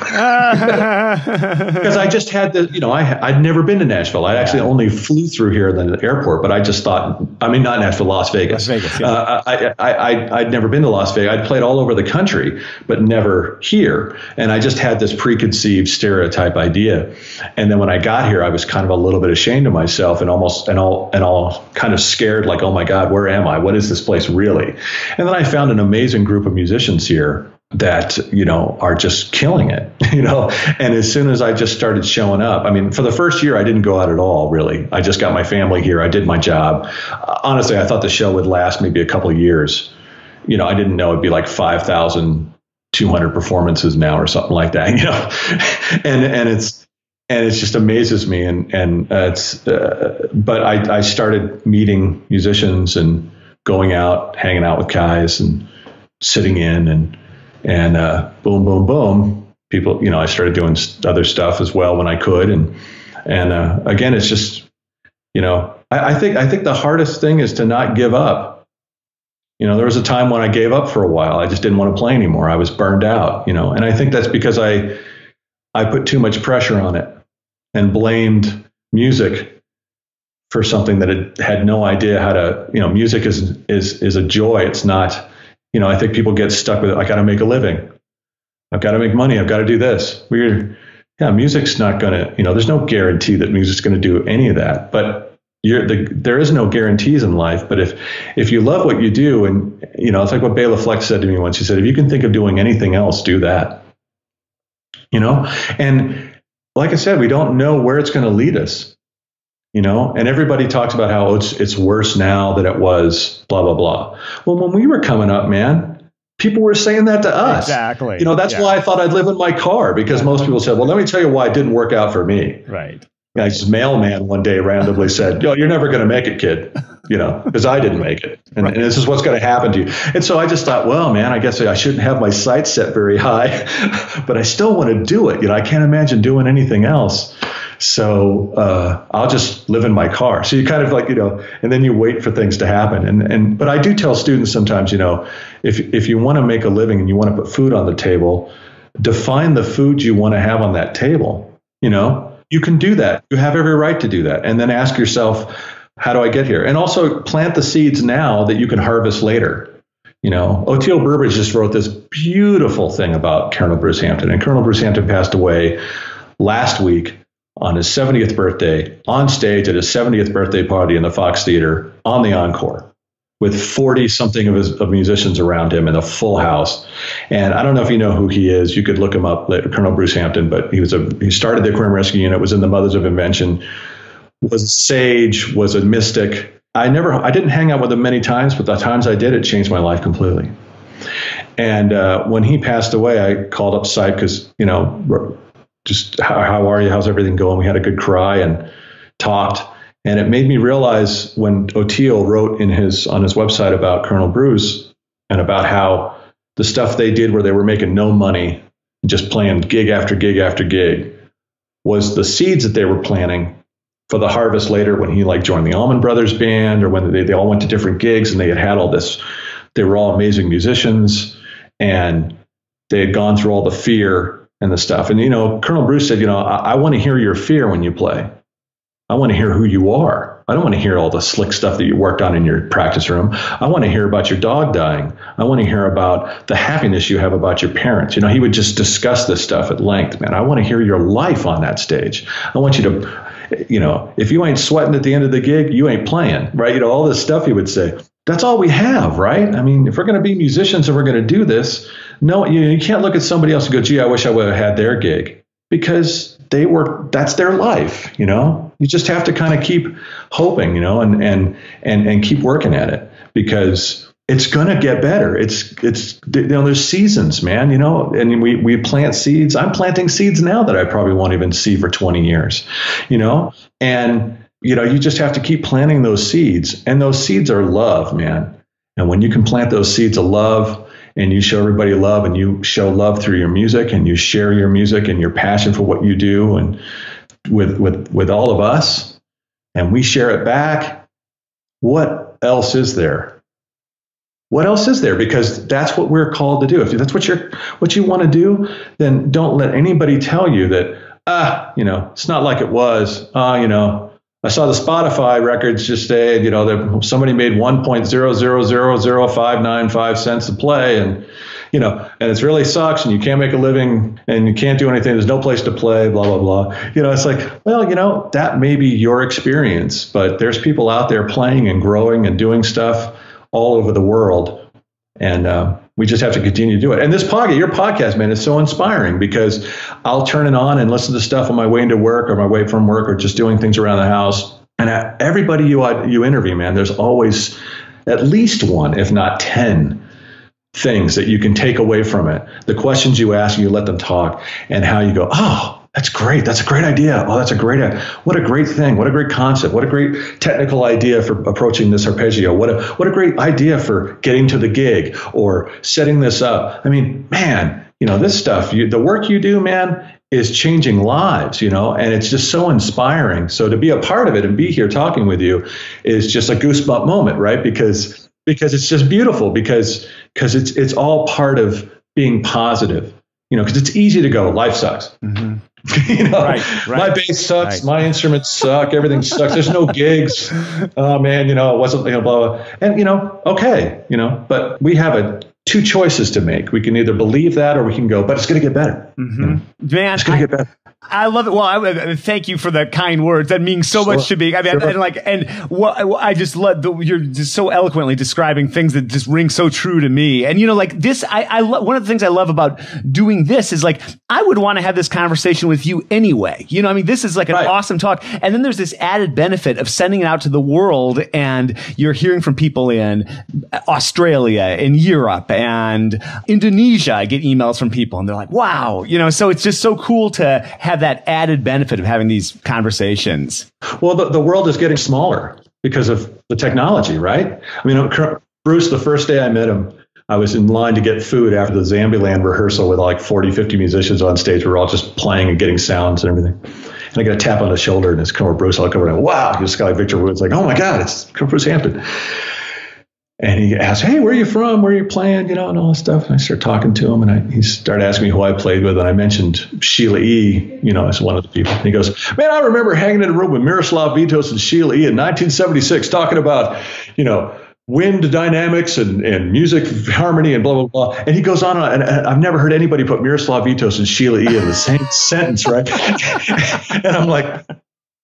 because I just had the, you know, I, I'd never been to Nashville. I actually only flew through here in the airport, but I just thought, I mean, not Nashville, Las Vegas. Las Vegas yeah. uh, I, I, I, I'd never been to Las Vegas. I'd played all over the country, but never here. And I just had this preconceived stereotype idea. And then when I got here, I was kind of a little bit ashamed of myself and almost, and all, and all kind of scared, like, oh my God, where am I? What is this place really. And then I found an amazing group of musicians here that you know are just killing it you know? And as soon as i just started showing up i mean for the first year i didn't go out at all really. I just got my family here. I did my job. Uh, honestly i thought the show would last maybe a couple of years. You know i didn't know it'd be like 5200 performances now or something like that you know? And and it's and it just amazes me. And and uh, it's, uh, but I I started meeting musicians and going out, hanging out with guys, and sitting in, and and uh, boom, boom, boom. People, you know, I started doing other stuff as well when I could, and and uh, again, it's just, you know, I, I think I think the hardest thing is to not give up. You know, there was a time when I gave up for a while. I just didn't want to play anymore. I was burned out. You know, and I think that's because I I put too much pressure on it and blamed music for something that it had no idea how to. You know, music is is is a joy. It's not. You know, I think people get stuck with it. I got to make a living. I've got to make money. I've got to do this. We're yeah, music's not going to, you know, there's no guarantee that music's going to do any of that. But you're the, there is no guarantees in life. But if if you love what you do, and you know, it's like what Bela Fleck said to me once. He said, if you can think of doing anything else, do that. You know, and like I said, we don't know where it's going to lead us. You know, and everybody talks about how oh, it's it's worse now than it was. Blah blah blah. Well, when we were coming up, man, people were saying that to us. Exactly. You know, that's yeah. why I thought I'd live in my car because most people said, well, let me tell you why it didn't work out for me. Right. Yeah, this mailman one day randomly said, "Yo, you're never going to make it, kid," you know, because I didn't make it, and, right. and this is what's going to happen to you. And so I just thought, well, man, I guess I shouldn't have my sights set very high, but I still want to do it. You know, I can't imagine doing anything else. So uh, I'll just live in my car. So you kind of like, you know, and then you wait for things to happen. And and but I do tell students sometimes, you know, if if you want to make a living and you want to put food on the table, define the food you want to have on that table. You know, you can do that. You have every right to do that. And then ask yourself, how do I get here? And also plant the seeds now that you can harvest later. You know, Oteil Burbridge just wrote this beautiful thing about Colonel Bruce Hampton, and Colonel Bruce Hampton passed away last week on his 70th birthday on stage at his 70th birthday party in the Fox Theater on the encore with 40 something of his of musicians around him in a full house. And I don't know if you know who he is. You could look him up later, Colonel Bruce Hampton, but he was a he started the Aquarium Rescue Unit, was in the Mothers of Invention, was a sage, was a mystic. I never I didn't hang out with him many times, but the times I did, it changed my life completely. And uh, when he passed away, I called up Sipe because you know just how, how are you? How's everything going? We had a good cry and talked. And it made me realize when Oteil wrote in his on his website about Colonel Bruce and about how the stuff they did where they were making no money, just playing gig after gig after gig, was the seeds that they were planting for the harvest later when he like joined the Allman Brothers band or when they, they all went to different gigs and they had had all this. They were all amazing musicians and they had gone through all the fear and the stuff. And, you know, Colonel Bruce said, you know, I, I want to hear your fear when you play. I want to hear who you are. I don't want to hear all the slick stuff that you worked on in your practice room. I want to hear about your dog dying. I want to hear about the happiness you have about your parents. You know, he would just discuss this stuff at length, man. I want to hear your life on that stage. I want you to, you know, if you ain't sweating at the end of the gig, you ain't playing, right? You know, all this stuff he would say. That's all we have, right? I mean, if we're going to be musicians and we're going to do this, no, you, you can't look at somebody else and go, gee, I wish I would have had their gig because they were, that's their life, you know? You just have to kind of keep hoping, you know, and, and, and, and keep working at it because it's going to get better. It's, it's, you know, there's seasons, man, you know, and we, we plant seeds. I'm planting seeds now that I probably won't even see for 20 years, you know, and, you know, you just have to keep planting those seeds and those seeds are love, man. And when you can plant those seeds of love, and you show everybody love and you show love through your music and you share your music and your passion for what you do and with with with all of us and we share it back what else is there? What else is there? Because that's what we're called to do. If that's what you're what you want to do then don't let anybody tell you that ah you know it's not like it was. Ah you know I saw the Spotify records just say, you know, that somebody made 1.0000595 cents a play, and you know, and it really sucks, and you can't make a living, and you can't do anything. There's no place to play, blah blah blah. You know, it's like, well, you know, that may be your experience, but there's people out there playing and growing and doing stuff all over the world, and uh, we just have to continue to do it. And this podcast, your podcast, man, is so inspiring because I'll turn it on and listen to stuff on my way into work or my way from work or just doing things around the house. And everybody you you interview, man, there's always at least one, if not ten, things that you can take away from it. The questions you ask, you let them talk, and how you go, oh, that's great. That's a great idea. Oh, that's a great, what a great thing. What a great concept. What a great technical idea for approaching this arpeggio. What a, what a great idea for getting to the gig or setting this up. I mean, man, you know, this stuff, you, the work you do, man, is changing lives, you know, and it's just so inspiring. So to be a part of it and be here talking with you is just a goosebump moment, right? Because because it's just beautiful because because it's it's all part of being positive, you know, because it's easy to go, life sucks. Mm-hmm. you know, right, right, my bass sucks, right. my instruments suck, everything sucks. There's no gigs. Oh man, you know, it wasn't, you know, blah, blah. And you know, okay, you know, but we have a two choices to make. We can either believe that or we can go, but it's going to get better. Mm-hmm. You know? Man, it's going to get better. I love it. Well, I, thank you for the kind words. That means so sure. much to me. I mean, sure. and like, and what I just love the, you're just so eloquently describing things that just ring so true to me. And you know, like this, I, I lo- one of the things I love about doing this is like I would want to have this conversation with you anyway. You know, I mean, this is like an right. awesome talk, and then there's this added benefit of sending it out to the world, and you're hearing from people in Australia, in Europe, and Indonesia. I get emails from people, and they're like, "Wow," you know. So it's just so cool to have that added benefit of having these conversations? Well, the, the world is getting smaller because of the technology, right? I mean, Bruce, the first day I met him, I was in line to get food after the Zombieland rehearsal with like 40, 50 musicians on stage. We were all just playing and getting sounds and everything. And I got a tap on the shoulder and it's come over Bruce. I look over and wow, this guy Victor Woods. Like, oh my God, it's Bruce Hampton. And he asked, "Hey, where are you from? Where are you playing? You know, and all this stuff." And I started talking to him, and I, he started asking me who I played with, and I mentioned Sheila E. You know, as one of the people. And he goes, "Man, I remember hanging in a room with Miroslav Vitous and Sheila E. in 1976, talking about, you know." Wind dynamics and, and music harmony and blah blah blah. And he goes on, and I've never heard anybody put Miroslav Vitous and Sheila E. in the same sentence, right? and I'm like,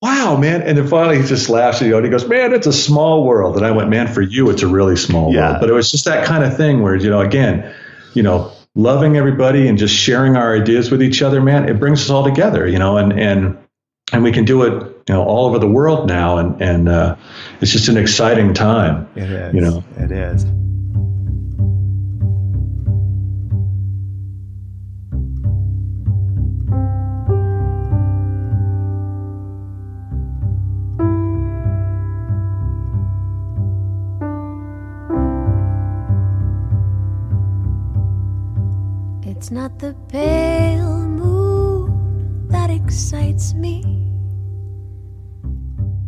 wow, man. And then finally he just laughs and he goes, man, it's a small world. And I went, man, for you, it's a really small yeah. world. But it was just that kind of thing where, you know, again, you know, loving everybody and just sharing our ideas with each other, man, it brings us all together, you know, and, and, and we can do it, you know, all over the world now. And, and, uh, it's just an exciting time. It is. You know, it is. The pale moon that excites me.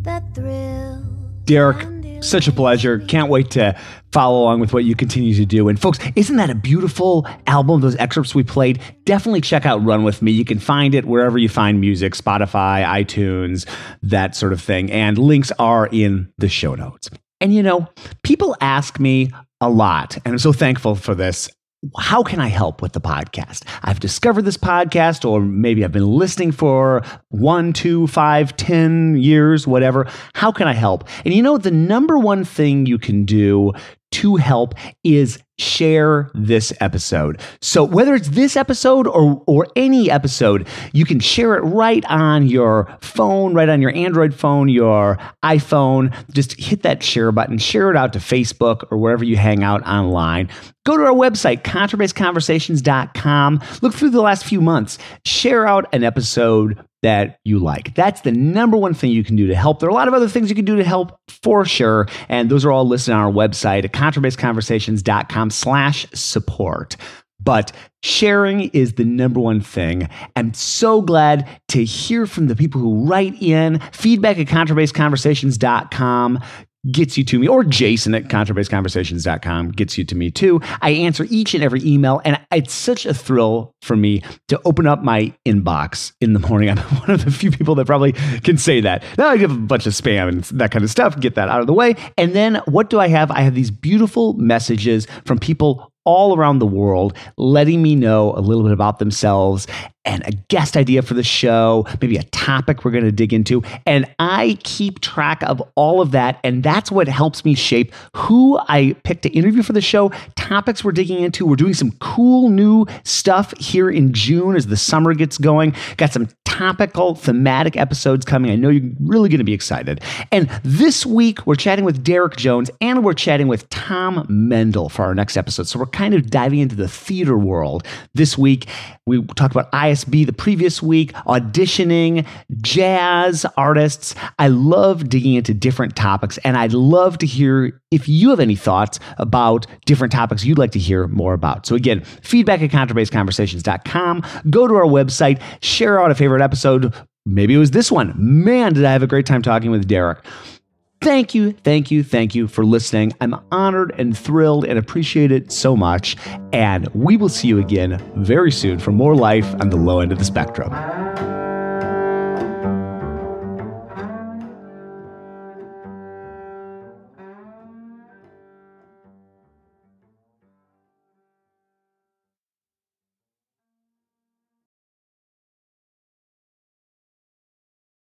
That thrill. Derek, such a pleasure. Can't wait to follow along with what you continue to do. And folks, isn't that a beautiful album? Those excerpts we played. Definitely check out Run With Me. You can find it wherever you find music Spotify, iTunes, that sort of thing. And links are in the show notes. And you know, people ask me a lot, and I'm so thankful for this how can I help with the podcast? I've discovered this podcast, or maybe I've been listening for one, two, five, ten years, whatever. How can I help? And you know, the number one thing you can do to help is share this episode. So whether it's this episode or or any episode, you can share it right on your phone, right on your Android phone, your iPhone. Just hit that share button, share it out to Facebook or wherever you hang out online. Go to our website, contrabassconversations.com. Look through the last few months. Share out an episode that you like. That's the number one thing you can do to help. There are a lot of other things you can do to help for sure. And those are all listed on our website at contrabassconversations.com slash support. But sharing is the number one thing. I'm so glad to hear from the people who write in feedback at contrabassconversations.com gets you to me, or Jason at contrabassconversations.com gets you to me too. I answer each and every email, and it's such a thrill for me to open up my inbox in the morning. I'm one of the few people that probably can say that. Now I give a bunch of spam and that kind of stuff, get that out of the way. And then what do I have? I have these beautiful messages from people all around the world letting me know a little bit about themselves and a guest idea for the show, maybe a topic we're going to dig into. And I keep track of all of that. And that's what helps me shape who I pick to interview for the show, topics we're digging into. We're doing some cool new stuff here in June as the summer gets going. Got some topical, thematic episodes coming. I know you're really going to be excited. And this week, we're chatting with Derek Jones and we're chatting with Tom Mendel for our next episode. So we're kind of diving into the theater world this week. We talked about I ISB the previous week, auditioning, jazz artists. I love digging into different topics, and I'd love to hear if you have any thoughts about different topics you'd like to hear more about. So, again, feedback at contrabassconversations.com. Go to our website, share out a favorite episode. Maybe it was this one. Man, did I have a great time talking with Derek. Thank you, thank you, thank you for listening. I'm honored and thrilled and appreciate it so much. And we will see you again very soon for more life on the low end of the spectrum.